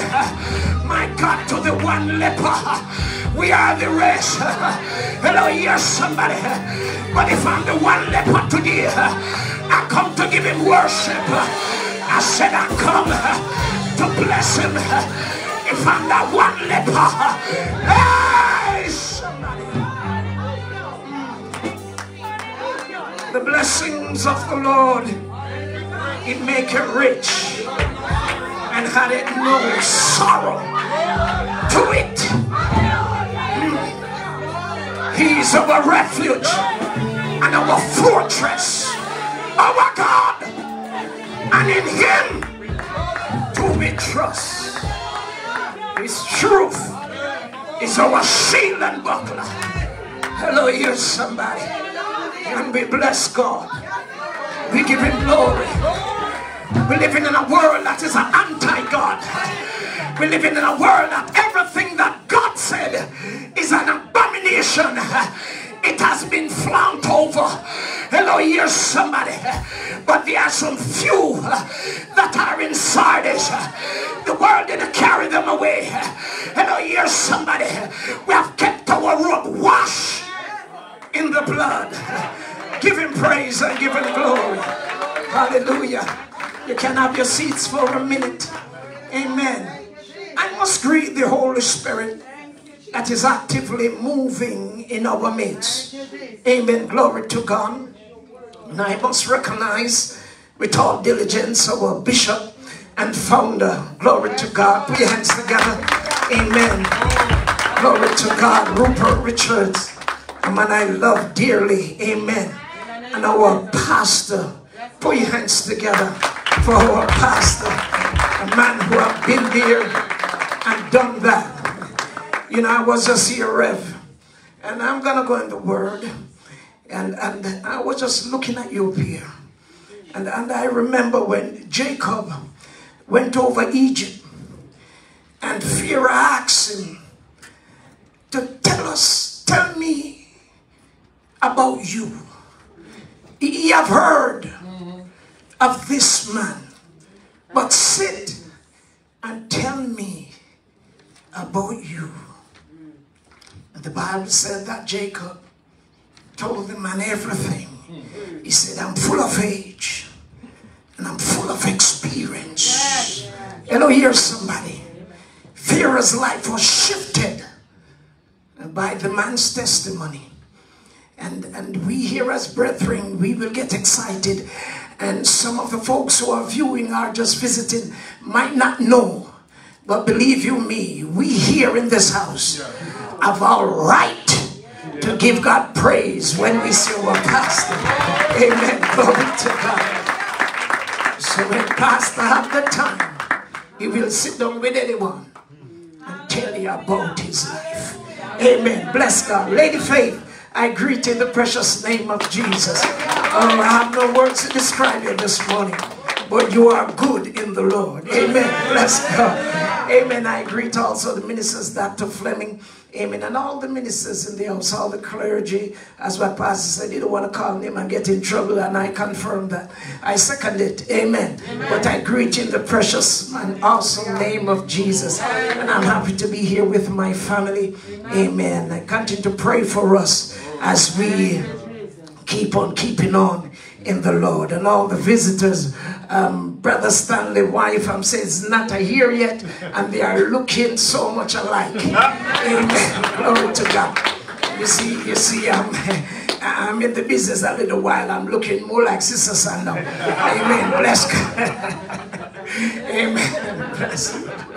My God, to the one leper, we are the rest. Hello, yes, somebody. But if I'm the one leper today, I come to give him worship. I said, I come to bless him. If I'm the one leper, hey, somebody. The blessings of the Lord, it make it rich and had it no sorrow to it. He's our refuge and our fortress, our God, and in Him do we trust. His truth is our shield and buckler. Hello, here's somebody, and we bless God. We give Him glory. We're living in a world that is an anti-God. We're living in a world that everything that God said is an abomination. It has been flounced over. Hello, here somebody. But there are some few that are in Sardis. The world didn't carry them away. Hello, here somebody. We have kept our robe washed in the blood. Give him praise and give him glory. Hallelujah. You can have your seats for a minute. Amen. I must greet the Holy Spirit that is actively moving in our midst. Amen. Glory to God. And I must recognize with all diligence our bishop and founder. Glory to God. Put your hands together. Amen. Glory to God. Rupert Richards. A man I love dearly. Amen. And our pastor. Put your hands together for our pastor. A man who have been there and done that. You know, I was just here, Rev. And I'm to go in the Word. And, and I was just looking at you up here. And, and I remember when Jacob went over Egypt. And Pharaoh asked him to tell us, tell me about you. He have heard of this man. But sit and tell me about you. And the Bible said that Jacob told the man everything. He said, I'm full of age and I'm full of experience. Hello, here's somebody. Pharaoh's life was shifted by the man's testimony. And, and we here as brethren, we will get excited. And some of the folks who are viewing are just visiting might not know. But believe you me, we here in this house have our right to give God praise when we see our pastor. Amen. Glory to God. So when pastor have the time, he will sit down with anyone and tell you about his life. Amen. Bless God. Lady Faith, I greet in the precious name of Jesus. Oh, I have no words to describe you this morning, but you are good in the Lord. Amen. Bless God. Amen. I greet also the ministers, Dr. Fleming. Amen. And all the ministers in the house, all the clergy, as what Pastor said, you don't want to call him and get in trouble, and I confirm that. I second it. Amen. Amen. But I greet you in the precious and awesome name of Jesus. And I'm happy to be here with my family. Amen. I continue to pray for us as we keep on keeping on in the Lord. And all the visitors, um, Brother Stanley, wife, I'm saying it's not here yet, and they are looking so much alike. Amen. Glory to God. You see, you see, I'm, [LAUGHS] I'm in the business a little while. I'm looking more like Sister Sandal. Amen. Bless God. [LAUGHS] Amen. Bless God.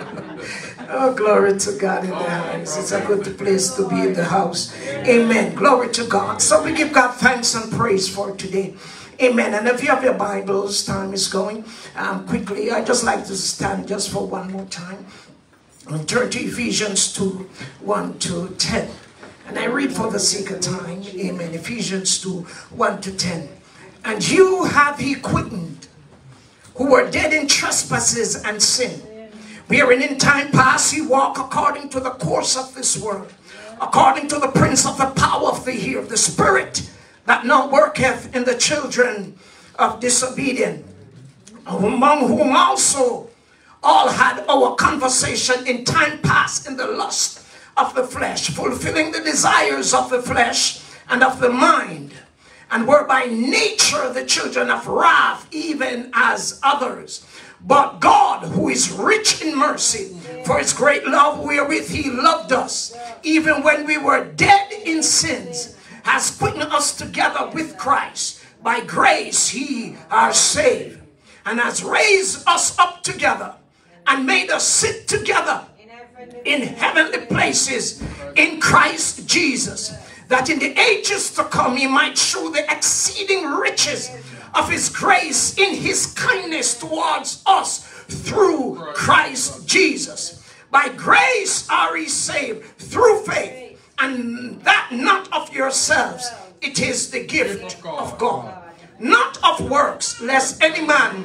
Oh, glory to God in the house. It's a good place to be in the house. Amen. Glory to God. So we give God thanks and praise for today. Amen. And if you have your Bibles, time is going um, quickly. I just like to stand just for one more time and turn to Ephesians 2 1 to 10. And I read for the sake of time. Amen. Ephesians 2 1 to 10. And you have he quickened who were dead in trespasses and sin. Wherein in time past he walked according to the course of this world, according to the prince of the power of the air, the spirit that now worketh in the children of disobedience, among whom also all had our conversation in time past in the lust of the flesh, fulfilling the desires of the flesh and of the mind, and were by nature the children of wrath, even as others. But God, who is rich in mercy, for his great love wherewith he loved us, even when we were dead in sins, has quickened us together with Christ. By grace he are saved, and has raised us up together, and made us sit together in heavenly places in Christ Jesus, that in the ages to come he might show the exceeding riches of his grace in his kindness towards us through Christ Jesus. By grace are ye saved through faith, and that not of yourselves. It is the gift of God. Not of works, lest any man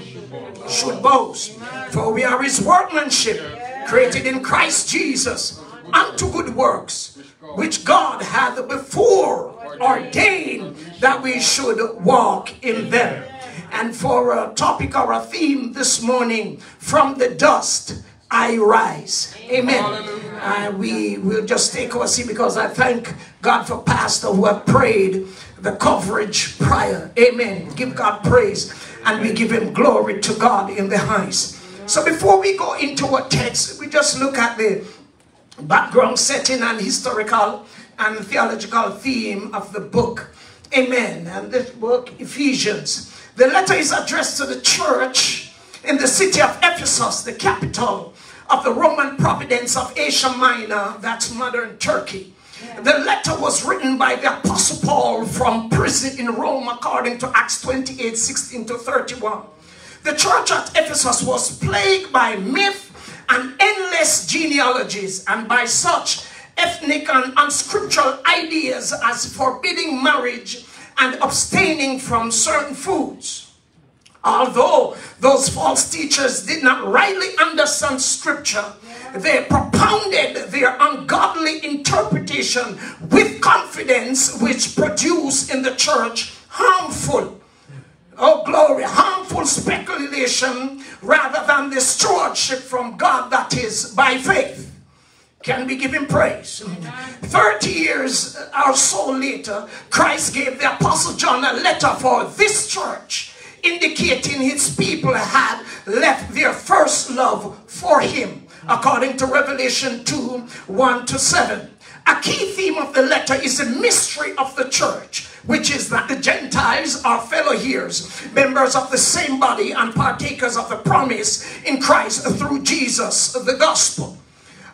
should boast. For we are his workmanship, created in Christ Jesus unto good works, which God hath before ordained that we should walk in them. And for a topic or a theme this morning, from the dust I rise. Amen. We will just take our seat because I thank God for pastor who have prayed the coverage prior. Amen. Give God praise and we give him glory to God in the highest. So before we go into our text, we just look at the background setting and historical and theological theme of the book. Amen. And this book, Ephesians. The letter is addressed to the church in the city of Ephesus, the capital of the Roman province of Asia Minor, that's modern Turkey. The letter was written by the Apostle Paul from prison in Rome, according to Acts 28 16 to 31. The church at Ephesus was plagued by myth and endless genealogies, and by such ethnic and unscriptural ideas as forbidding marriage and abstaining from certain foods. Although those false teachers did not rightly understand scripture, they propounded their ungodly interpretation with confidence, which produced in the church harmful, oh glory, harmful speculation rather than the stewardship from God that is by faith. Can we give him praise? 30 years or so later, Christ gave the Apostle John a letter for this church, indicating his people had left their first love for him, according to Revelation 2 1 to 7. A key theme of the letter is the mystery of the church, which is that the Gentiles are fellow heirs, members of the same body, and partakers of the promise in Christ through Jesus, the gospel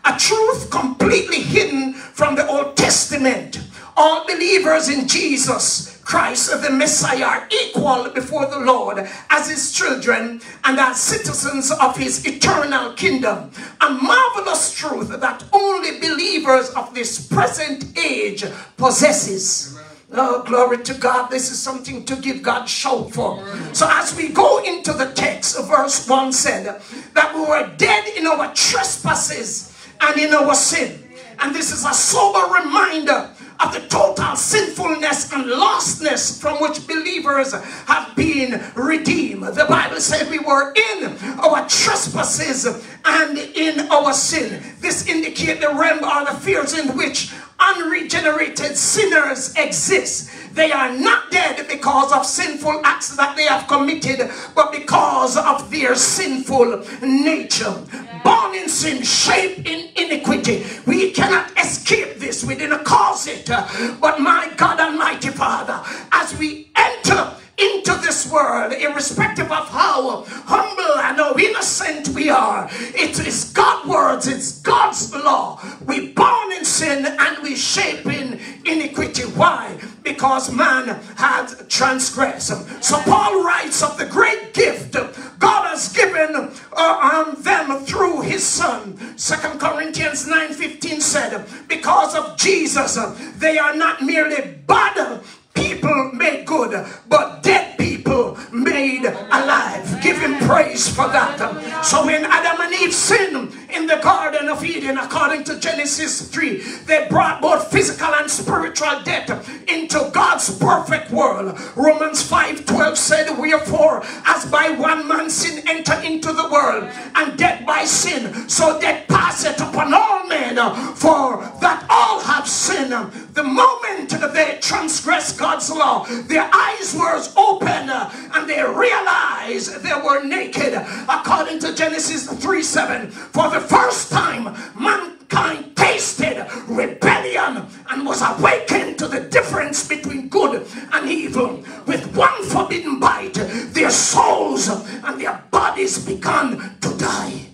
a truth completely hidden from the Old Testament. All believers in Jesus Christ, the Messiah, equal before the Lord as his children and as citizens of his eternal kingdom. A marvelous truth that only believers of this present age possesses. Oh, glory to God. This is something to give God shout for. So as we go into the text, verse 1 said that we were dead in our trespasses and in our sin. And this is a sober reminder of the total sinfulness and lostness from which believers have been redeemed. The Bible said we were in our trespasses and in our sin. This indicates the realm or the fears in which unregenerated sinners exist. They are not dead because of sinful acts that they have committed, but because of their sinful nature. Born in sin, shaped in iniquity. We cannot escape this. We didn't cause it. But my God Almighty Father, as we enter into this world, irrespective of how humble and how innocent we are. It is God's words, it's God's law. We born in sin and we shape in iniquity. Why? Because man had transgressed. So Paul writes of the great gift God has given uh, um, them through his son. Second Corinthians 9:15 said, because of Jesus, they are not merely bad people made good, but dead people made alive. Give him praise for that. So when Adam and Eve sinned in the Garden of Eden, according to Genesis 3, they brought both physical and spiritual death into God's perfect world. Romans 5 12 said, Wherefore, as by one man sin entered into the world, and death by sin, so death passeth upon all men, for that all have sinned. The moment that they transgress God's law, their eyes were open and they realized they were naked. According to Genesis 3 7, for the first time, mankind tasted rebellion and was awakened to the difference between good and evil. With one forbidden bite, their souls and their bodies began to die.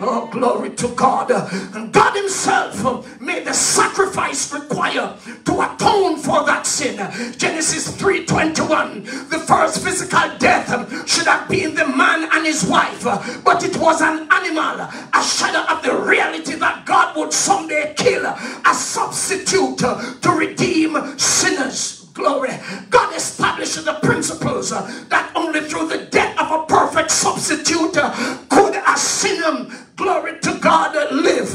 Oh, glory to God. And God Himself made the sacrifice required to atone for that sin. Genesis 3:21. The first physical death should have been the man and his wife, but it was an animal, a shadow of the reality that God would someday kill a substitute to redeem sinners glory. God established the principles that only through the death of a perfect substitute could a sinner, Glory to God that live.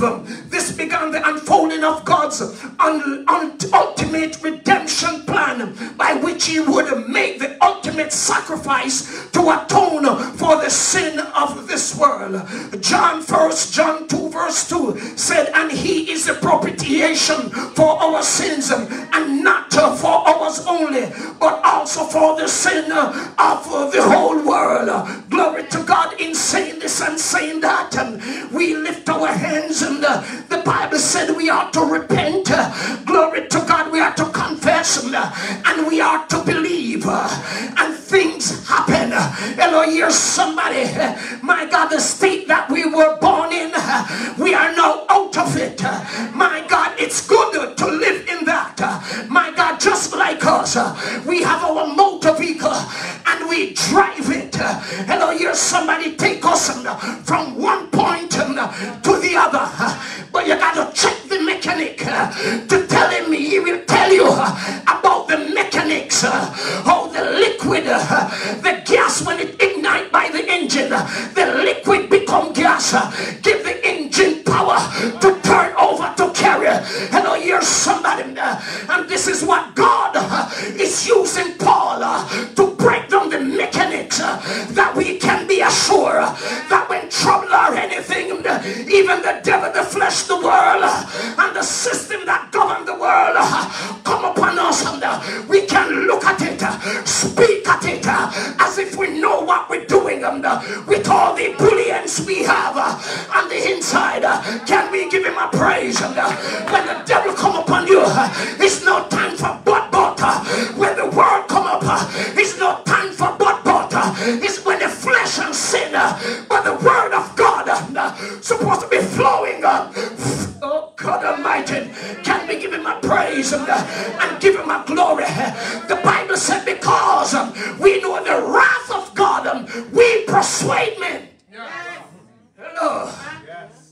This began the unfolding of God's un un ultimate redemption plan by which he would make the ultimate sacrifice to atone for the sin of this world. John 1st, John 2 verse 2 said, and he is the propitiation for our sins and not for ours only, but also for the sin of the whole world. Glory to God in saying this and saying that. And we lift our hands and uh, the Bible said we ought to repent. uh, glory to God, we ought to confess um, uh, and we ought to believe. uh, and things happen. Hello, here's somebody. My God, the state that we were born in, we are now out of it. My God, it's good to live in that. My God, just like us, we have our motor vehicle and we drive it. Hello, here's somebody take us from one point to the other. But you got to check the mechanic to tell him he will tell you about the mechanics. How the liquid, the gas when it ignite by the engine, the liquid become gas. Give the engine power to turn over to carry. Hello, here's somebody. And this is what God is using Paul to break down the mechanics that we can be assured that when trouble or anything, uh, even the devil, the flesh, the world, and the system that govern the world come upon us, and we can look at it, speak at it, as if we know what we're doing, and with all the brilliance we have on the inside, can we give him a praise? And when the devil come upon you, it's no time for butt butt. uh, When the world come up, it's no time for butt butt. uh, It's when the flesh and sin, but the word of God supposed to be flowing. uh, Oh God Almighty, can we give him a praise and, uh, and give him a glory? The Bible said because um, we know the wrath of God, um, we persuade men. Hello.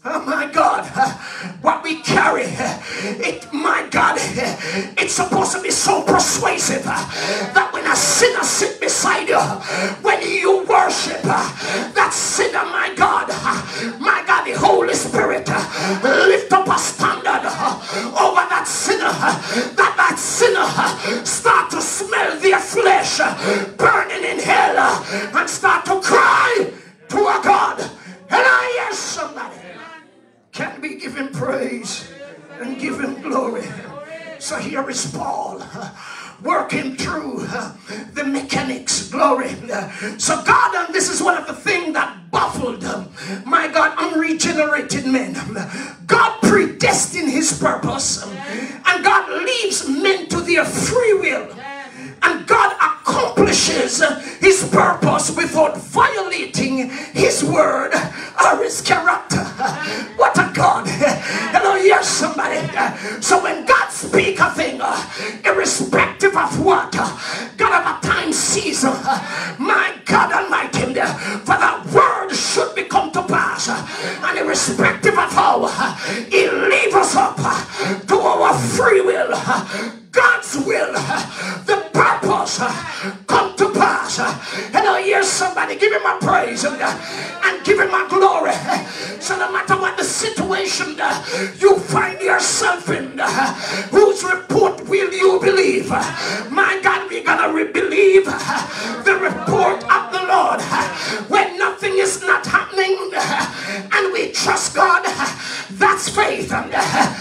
Oh my God, what we carry, it, my God, it's supposed to be so persuasive that when a sinner sit beside you, when you worship that sinner, my God, my God, the Holy Spirit lift up a standard over that sinner, that that sinner start to smell their flesh burning in hell and start to cry to a God. And I hear somebody. Can we give him praise and give him glory? So here is Paul working through the mechanics, glory. So God, and this is one of the things that baffled, my God, unregenerated men. God predestined his purpose, and God leaves men to their free will. And God accomplishes his purpose without violating his word or his character. What a God. Hello, yes, somebody. So when God speaks a thing, irrespective of what, God of a time season, my God Almighty, for that word should be come to pass. And irrespective of how he leave us up to our free will, God's will, the purpose uh, come to pass. And I hear somebody give him a praise and, and give him a glory. So no matter what the situation uh, you find yourself in, whose report will you believe? My God, we're gonna re- believe the report of the Lord when nothing is not happening and we trust God. That's faith. Every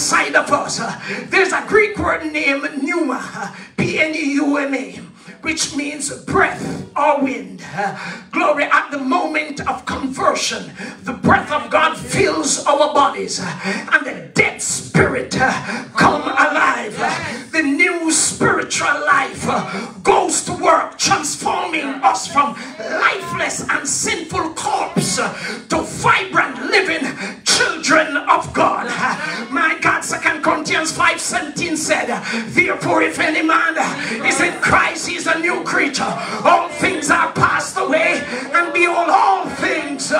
inside of us. There's a Greek word named pneuma, P-N-E-U-M-A which means breath or wind. Glory at the moment of conversion, the breath of God fills our bodies, and the dead spirit come alive. The new spiritual life uh, goes to work, transforming us from lifeless and sinful corpse uh, to vibrant, living children of God. Uh, my God, Second Corinthians 5:17 said, Therefore, if any man is in Christ, he is a new creature. All things are passed away, and behold, all things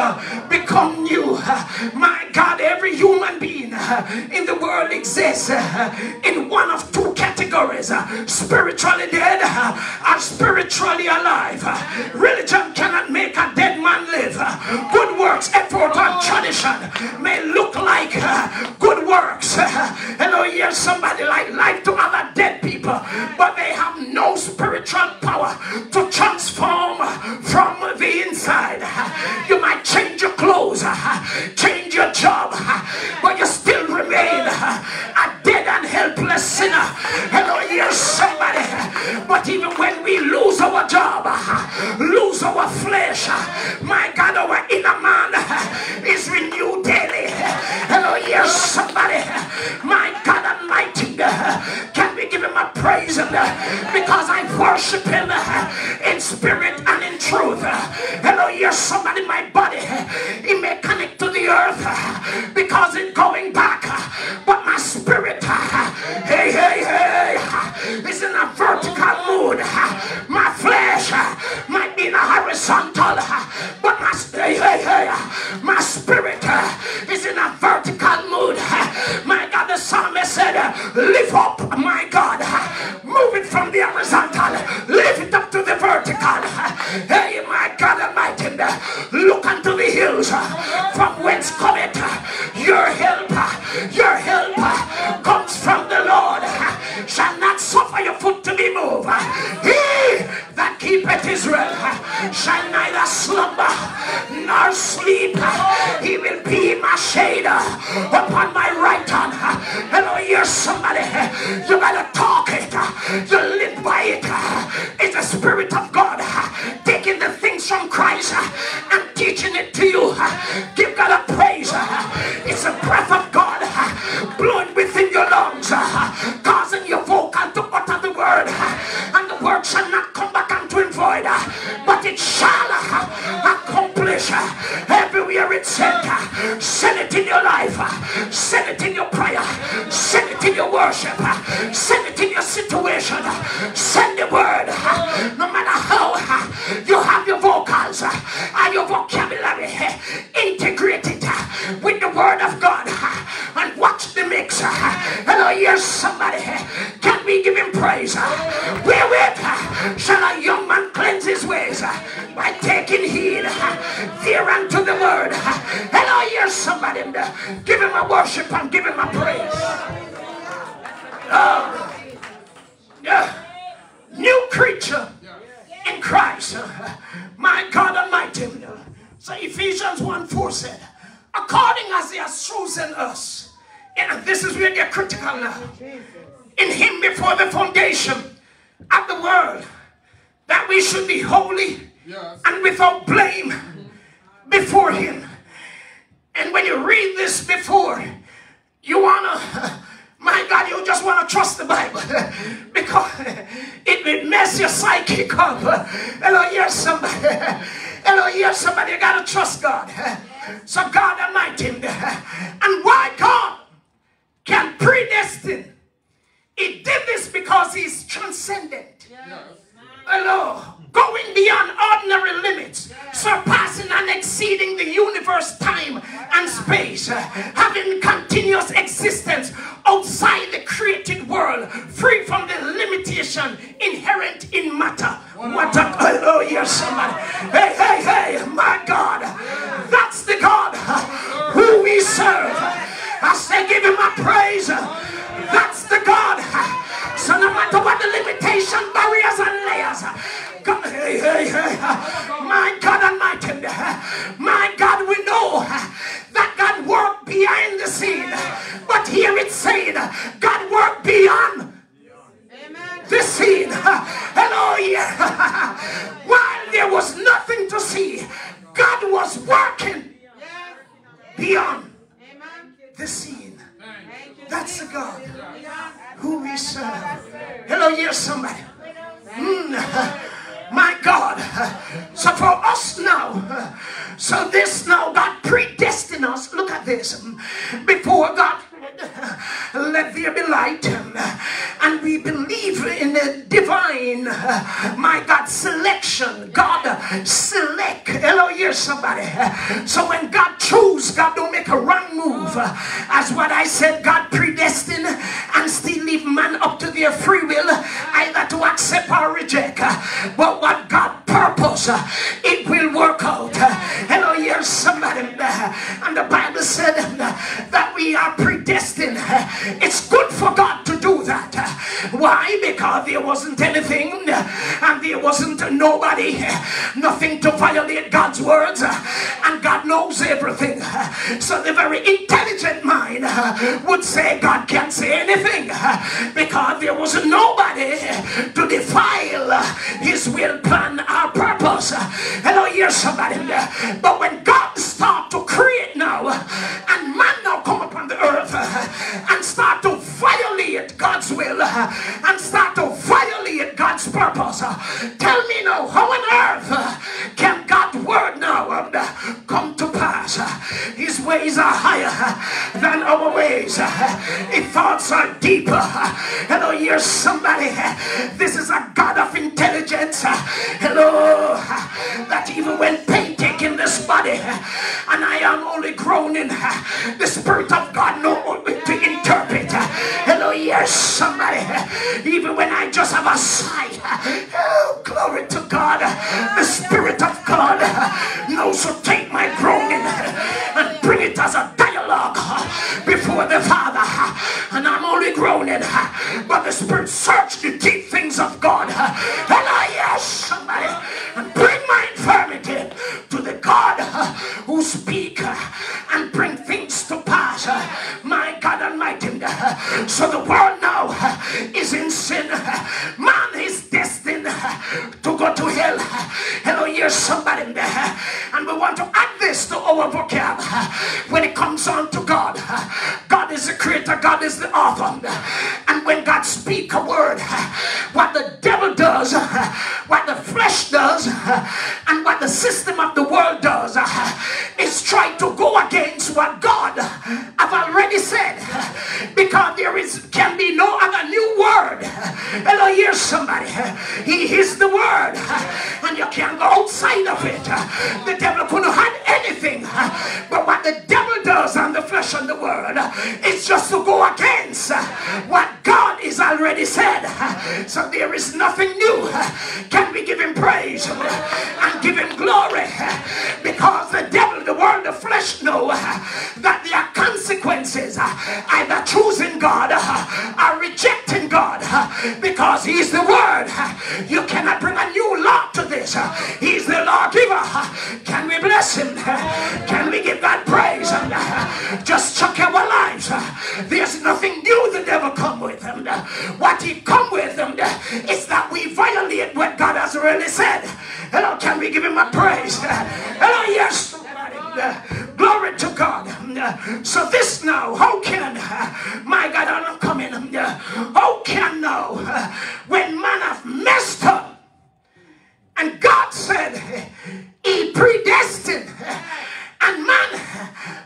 become new. My God, every human being in the world exists in one of two categories uh, spiritually dead and spiritually alive. Uh, religion cannot make a dead man live. Uh, good works, effort, and tradition may look like uh, good works. Uh, [LAUGHS] hello, here's somebody like life to other dead people, but they have no spiritual power to transform from the inside. You might change your clothes, [LAUGHS] change your job, [LAUGHS] but you still remain a and helpless sinner. Hello, here's somebody. But even when we lose our job, lose our flesh, my God, our inner man is renewed daily. Hello, here's somebody. My God Almighty, can we give him a praise? Because I worship him in spirit and in truth. Hello, here's somebody, my body. It may connect to the earth because it's going back. But my spirit, Hey, hey, hey. It's in a vertical mood. My flesh might be in a horizontal, but my, hey, hey, hey. my spirit is in a vertical mood. My God, the psalmist said, lift up, my God. Move it from the horizontal. Lift it up to the vertical. Hey, my God Almighty. Look unto the hills from whence cometh your help. Your help comes from the Lord. Shall not suffer your foot to be moved. He that keepeth Israel shall neither slumber nor sleep. He will be my shade upon my right hand. Hello, here's somebody. You gotta talk it. You live by it. It's the Spirit of God taking the things from Christ and teaching it to you. Give God a praise. It's the breath of God blowing within your lungs, causing your vocal to utter the word. And the word shall not come back unto him void, but it shall accomplish everywhere it's sent. Send it in your life. Send it in your prayer. Send it in your worship. Send it in your situation. Send the word. No matter how you have your vocals and your vocabulary, integrate it with the word of God and watch the mix. Hello, here's somebody. Can we give him praise? Wherewith shall a young man cleanse his ways? By taking heed thereunto the word. Hello, here's somebody. Give him a worship I'm giving my praise. Oh, yeah. New creature in Christ. My God Almighty. So Ephesians 1 4 said, according as he has chosen us. And this is where they're critical now. In him before the foundation of the world, that we should be holy and without blame before him. And when you read this before, you wanna, [LAUGHS] my God, you just wanna trust the Bible [LAUGHS] because it will mess your psyche up. [LAUGHS] Hello, here's somebody. Hello, here's somebody. You gotta trust God. So God Almighty, and why God can predestine. He did this because He's transcendent. Hello. Going beyond ordinary limits, surpassing and exceeding the universe, time, and space, having continuous existence outside the created world, free from the limitation inherent in matter. What a hello, here, somebody. Hey, hey, hey, my God. That's the God who we serve. I say, give him a praise. That's the God. So no matter what the limitation, barriers, and layers, God, hey, hey, hey, my God Almighty, my God, we know that God worked behind the scene, but here it's saying God worked beyond the scene. Hello, yeah. While there was nothing to see, God was working beyond the scene. That's the God who we serve. Hello, yes, somebody. Mm, my God. So for us now, so this now God predestined us. Look at this. Before God let there be light. And we believe in the divine. My God selection. God select. Hello here somebody. So when God choose God don't make a wrong move. As what I said God predestined and still leave man up to their free will. Either to accept or reject. But what God purpose it will work out. Hello here somebody. And the Bible said that we are predestined it's good for God to do that. Why? Because there wasn't anything and there wasn't nobody nothing to violate God's words and God knows everything. So the very intelligent mind would say God can't say anything because there was nobody to defile his will plan or purpose. Hello here's somebody. But when God start to create now and man now come upon the earth and start to violate God's will and start to violate God's purpose. Tell me now how on earth can God's word now uh, come to pass. His ways are higher than our ways. His thoughts are deeper. Hello, you're somebody. This is a God of intelligence. Hello, that even when pain taking this body, and I am only groaning, the Spirit of God know to interpret. Hello, yes, somebody. Even when I just have a sigh, oh, glory to God, the Spirit of God no, so take my groaning and bring it as a dialogue before the Father. And I'm only groaning, but the Spirit search the deep things of God. And I ask somebody and bring my infirmity to the God who speak and bring things to pass. My God Almighty. So the world now is in sin. Man is destined to go to hell. Hello, you're somebody. [LAUGHS] And we want to add this to our vocab [LAUGHS] when it comes on to God. [LAUGHS] God is the creator, God is the author. And when God speaks a word, what the devil does, what the flesh does, and what the system of the world does is try to go against what God have already said. Because there is can be no other new word. Hello, here's somebody. He is the word. And you can't go outside of it. The devil couldn't hide anything. But what the devil does on the flesh and the world is just to go against what God is already said. So there is nothing new. Can we give him praise and give him glory? Because the devil, the world, the flesh know that there are consequences either choosing God or rejecting God because he's the word. You cannot bring a new law to this. He's the lawgiver. Can we bless him? Can we give God praise? Just check our lives. There's nothing new the devil come with. What he come with is that we violate what God has really said. Hello, can we give him a praise? Hello, yes. Glory to God. So this now, how can my God I'm coming? How can now when man have messed up and God said he predestined and man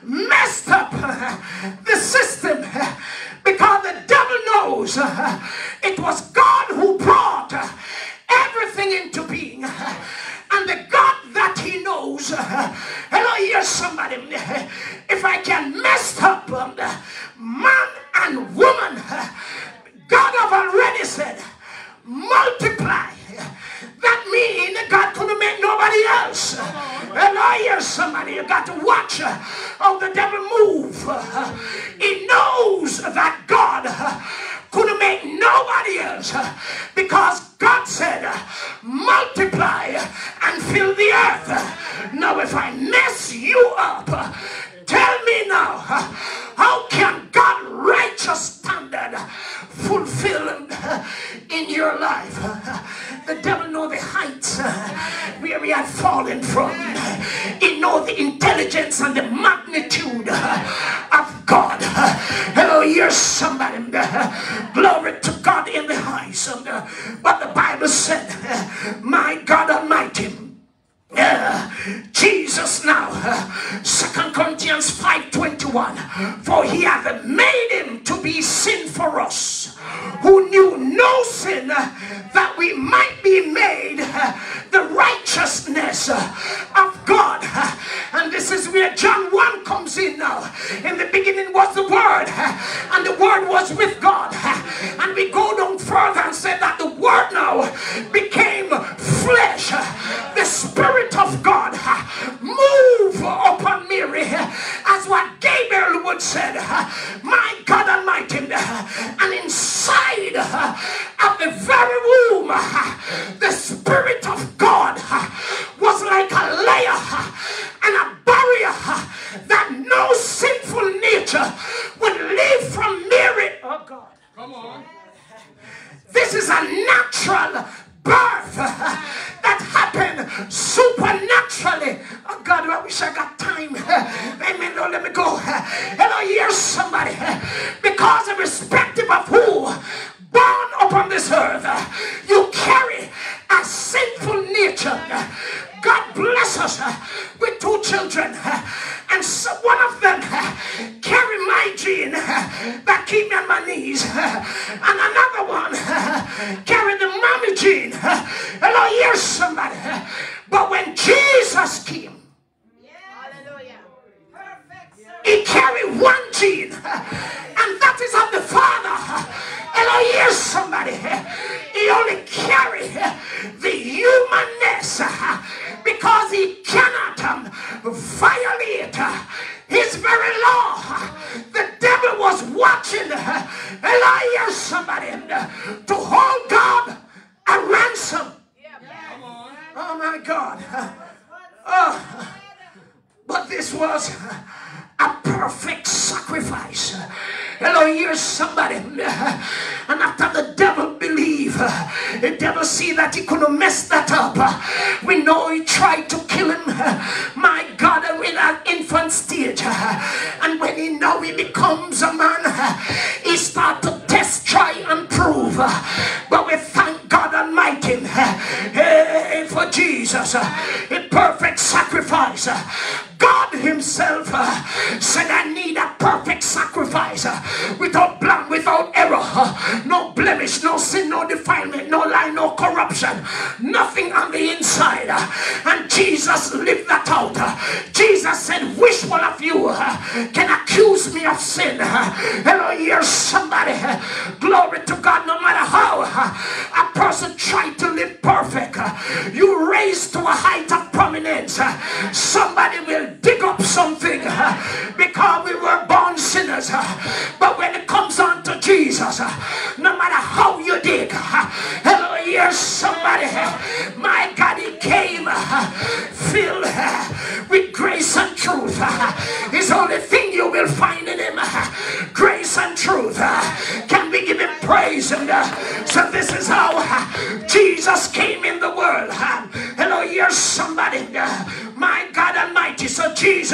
messed up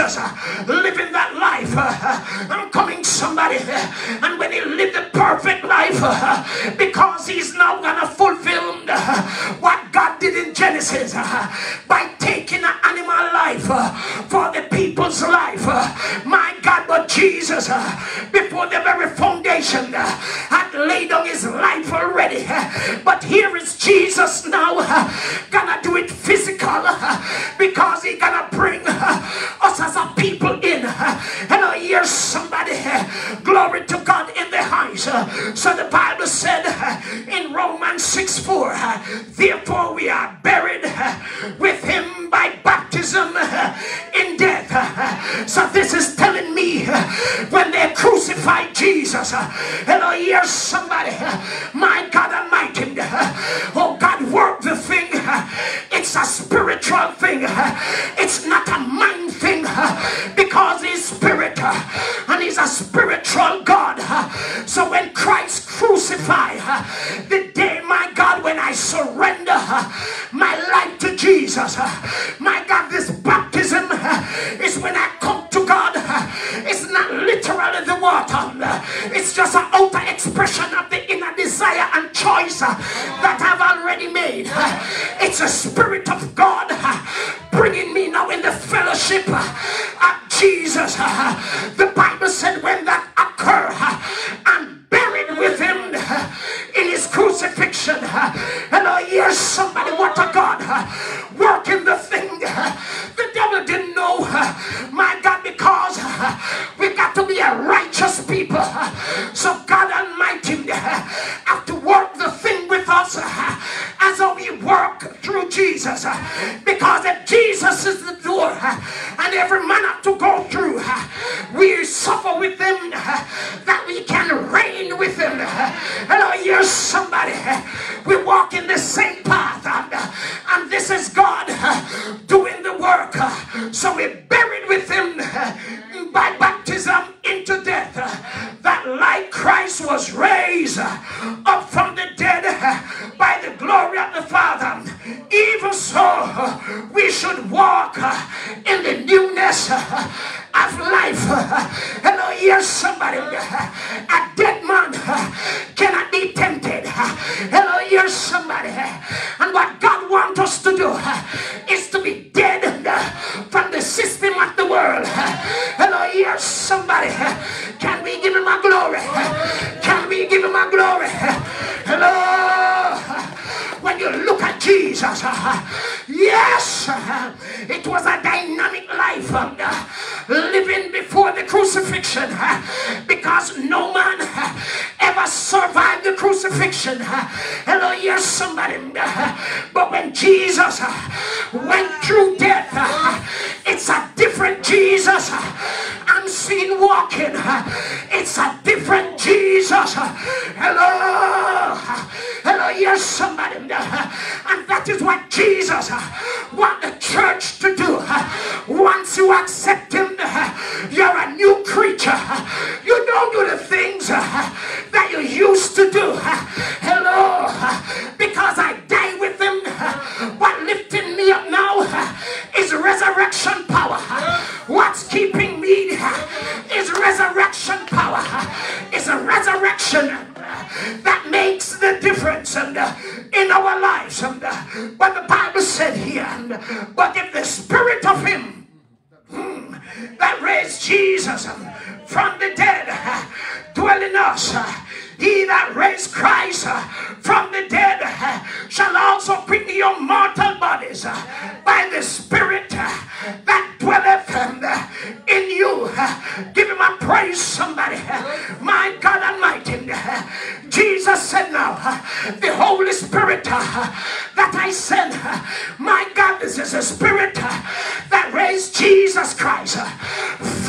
Jesus uh, living that life. Uh, I'm coming somebody. Uh, and when he lived the perfect life, because he's now gonna fulfill what God did in Genesis by taking an animal life for the people's life. My God, but Jesus, before the very foundation, had laid down his life already. But here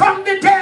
from the dead.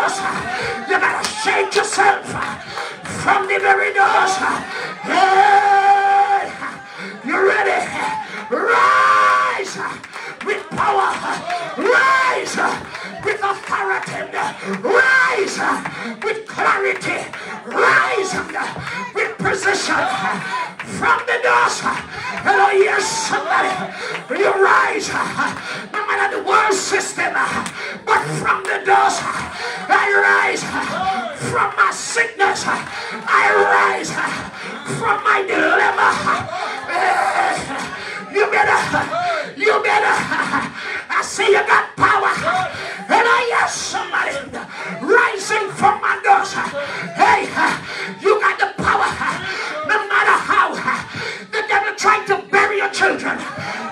The you gotta shake yourself. From the very dust. Yeah. You ready? Rise with power. Rise with authority. Rise with clarity. Rise with precision. From the dust. Hello, yes, somebody. You rise. No matter the world system. But from the dust, I rise. From my sickness, I rise. From my dilemma. Eh, you better, you better. I say you got power. And I hear somebody rising from my dust. Hey, you got the tried to bury your children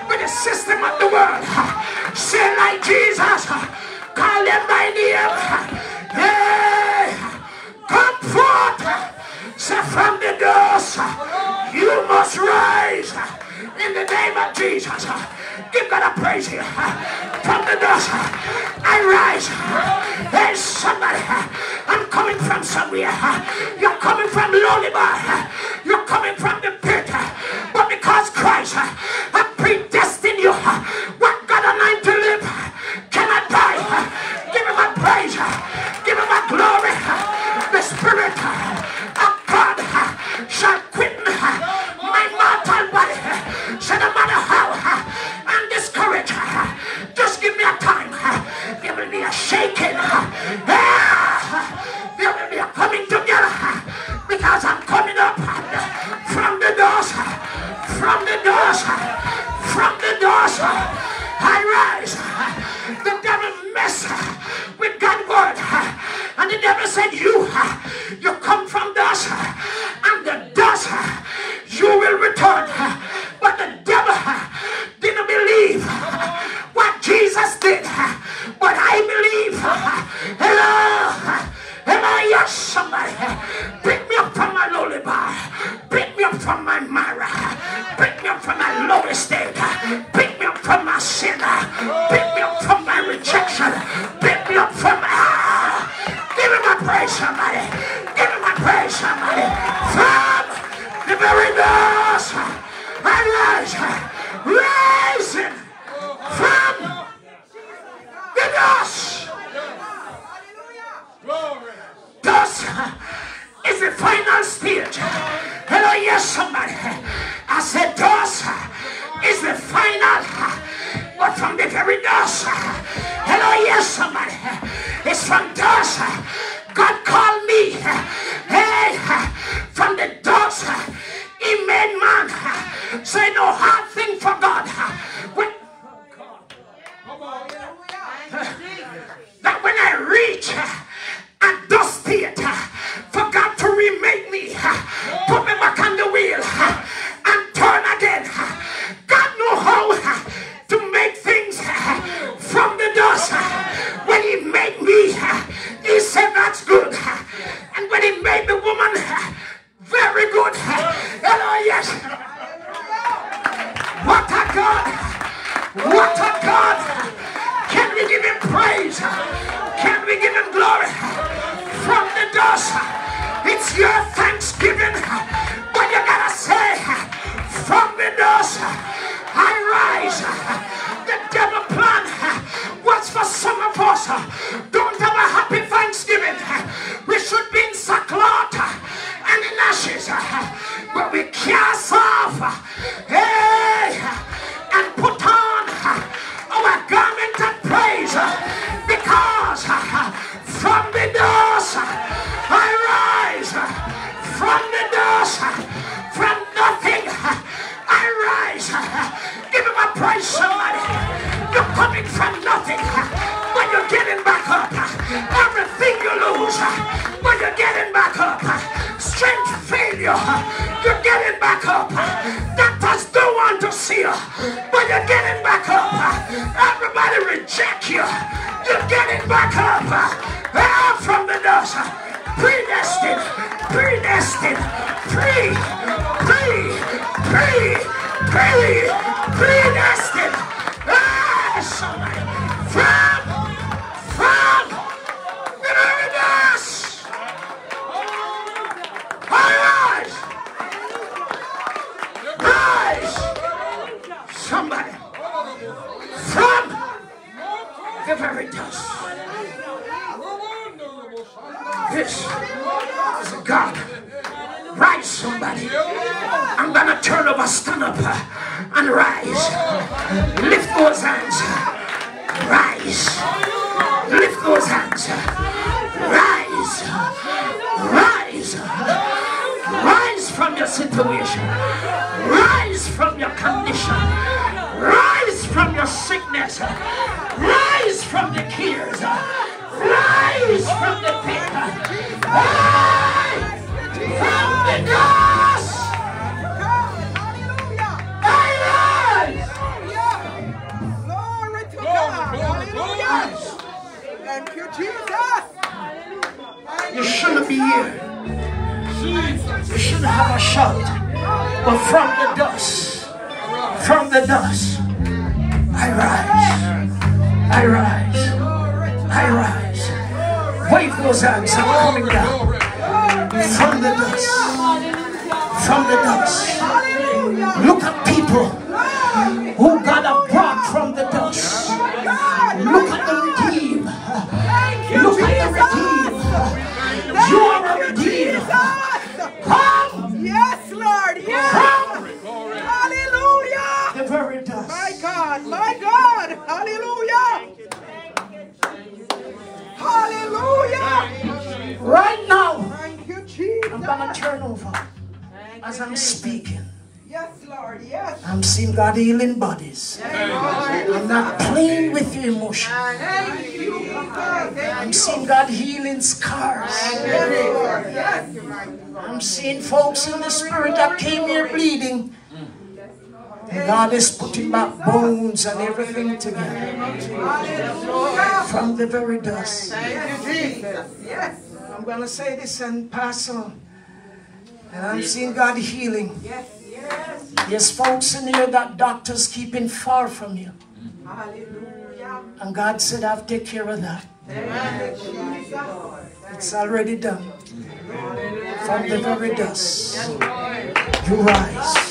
with the system of the world. Say like Jesus. Call them by name. Hey, come forth. Say from the dust. You must rise in the name of Jesus. Give God a praise here. From the dust, I rise. There's somebody. I'm coming from somewhere. You're coming from Lodebar. You're coming from the pit. But because Christ has predestined you, what God aligned to live cannot die. Give him a praise. Shaking. There will be a coming together because I'm coming up from the dust, from the dust, from the dust. I rise. The devil mess with God's word. And the devil said, You, you come from dust, and the dust you will return. But the devil didn't believe what Jesus did. But I believe. Hello. Hello, yes, somebody. Pick me up from my lullaby. Pick me up from my Mara. Pick me up from my lowest state. Pick me up from my sin. Pick me up from my rejection. Pick me up from ah. Give him a praise, somebody. Give him a praise, somebody. From the very dust. I rise. Rising from the dust. Dust is the final stage. Hello, yes, somebody. I said dust is the final. But from the very dust. Hello, yes, somebody. It's from dust. God called me. Hey, from the dust. He made man. Say no hard thing for God. When, that when I reach a dust state, uh, for God to remake me, uh, put me back on the wheel, uh, and turn again. God know how to make things from the dust. When He made me, He said that's good. And when He made the woman, very good. Hello, yes. What a God! What a God! Can we give him praise? Can we give him glory? From the dust, it's your thanksgiving. But you gotta say, from the dust, I rise. The devil plan was for some of us. Don't have a happy Thanksgiving. We should be in sackcloth and in ashes. But we cast off. Hey! And put on our garment of praise from the dust, I rise. From the dust, from nothing, I rise. Give him a praise, somebody. You're coming from nothing, but you're getting back up. Everything you lose, but you're getting back up. Strength failure, you're getting back up. back up out from the dust. Predestined, predestined, pre. and everything together. From the very dust. I'm going to say this and pass on. And I'm seeing God healing. Yes. There's folks in here that doctors keeping far from you. Hallelujah. And God said, I'll take care of that. It's already done. From the very dust, you rise.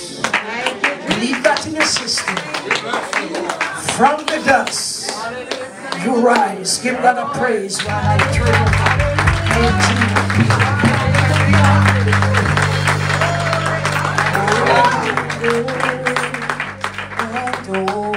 Leave that in your system. From the dust, you rise. Give God a praise while I. Amen.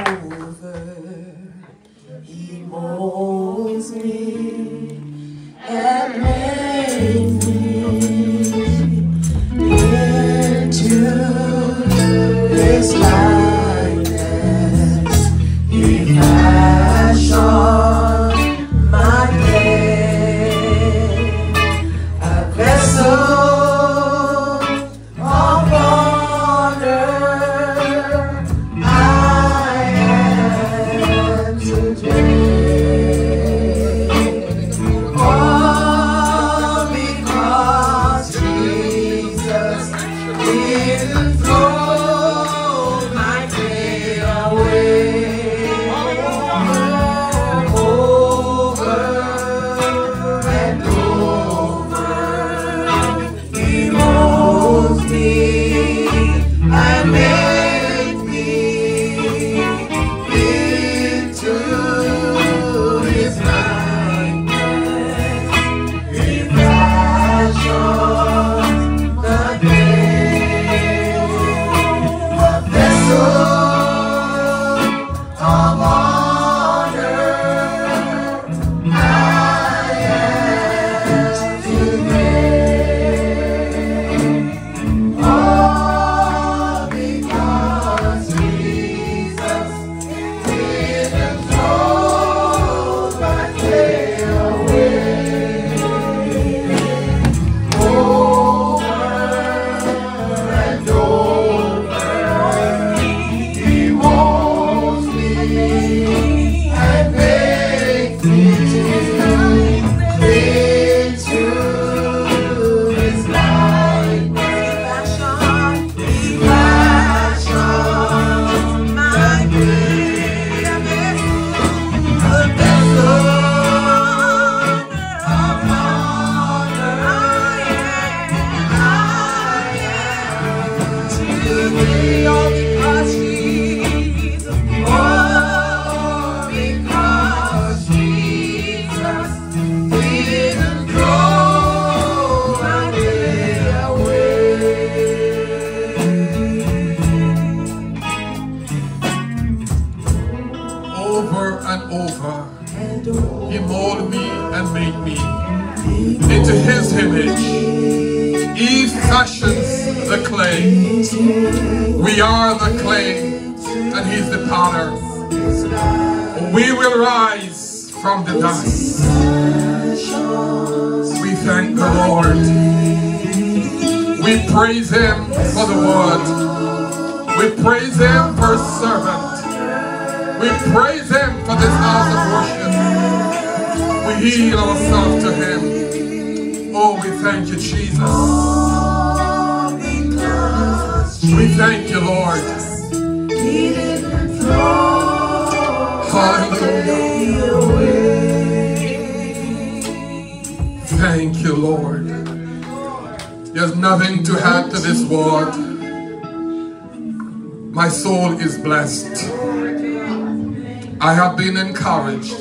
Encouraged.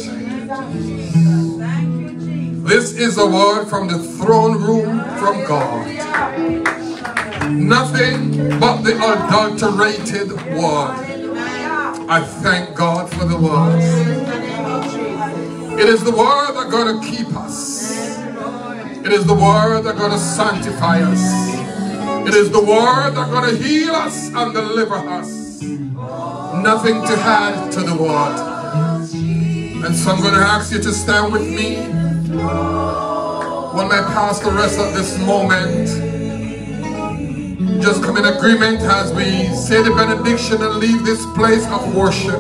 This is a word from the throne room from God. Nothing but the adulterated word. I thank God for the word. It is the word that's going to keep us. It is the word that's going to sanctify us. It is the word that's going to heal us and deliver us. Nothing to add to the word. And so I'm going to ask you to stand with me when my pastor rests at this moment. Just come in agreement as we say the benediction and leave this place of worship.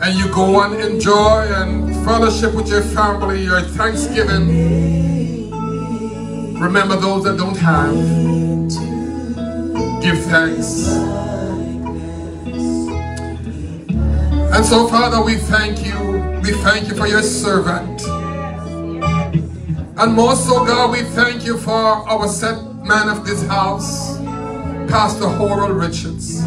And you go and enjoy and fellowship with your family, your Thanksgiving. Remember those that don't have. Give thanks. And so, Father, we thank you. We thank you for your servant. And more so, God, we thank you for our set man of this house, Pastor Harold Richards.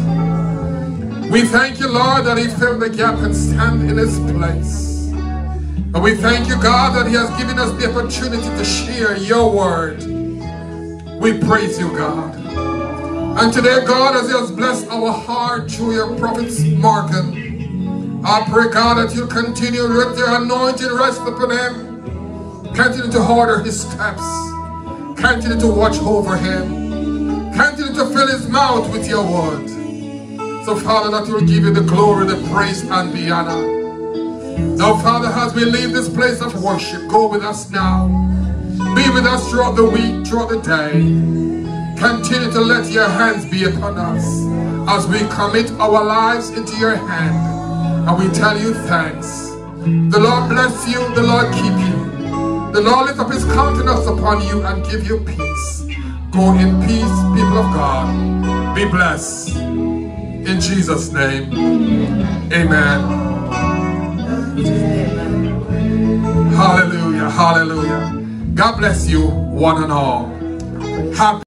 We thank you, Lord, that he filled the gap and stand in his place. And we thank you, God, that he has given us the opportunity to share your word. We praise you, God. And today, God, as he has blessed our heart through your prophets, Morgan, I pray, God, that you'll continue to let your anointing rest upon him. Continue to order his steps. Continue to watch over him. Continue to fill his mouth with your word. So, Father, that will give you the glory, the praise, and the honor. Now, Father, as we leave this place of worship, go with us now. Be with us throughout the week, throughout the day. Continue to let your hands be upon us as we commit our lives into your hand. And we tell you thanks. The Lord bless you, the Lord keep you. The Lord lift up his countenance upon you and give you peace. Go in peace, people of God. Be blessed. In Jesus' name, amen. Hallelujah, hallelujah. God bless you, one and all. Happy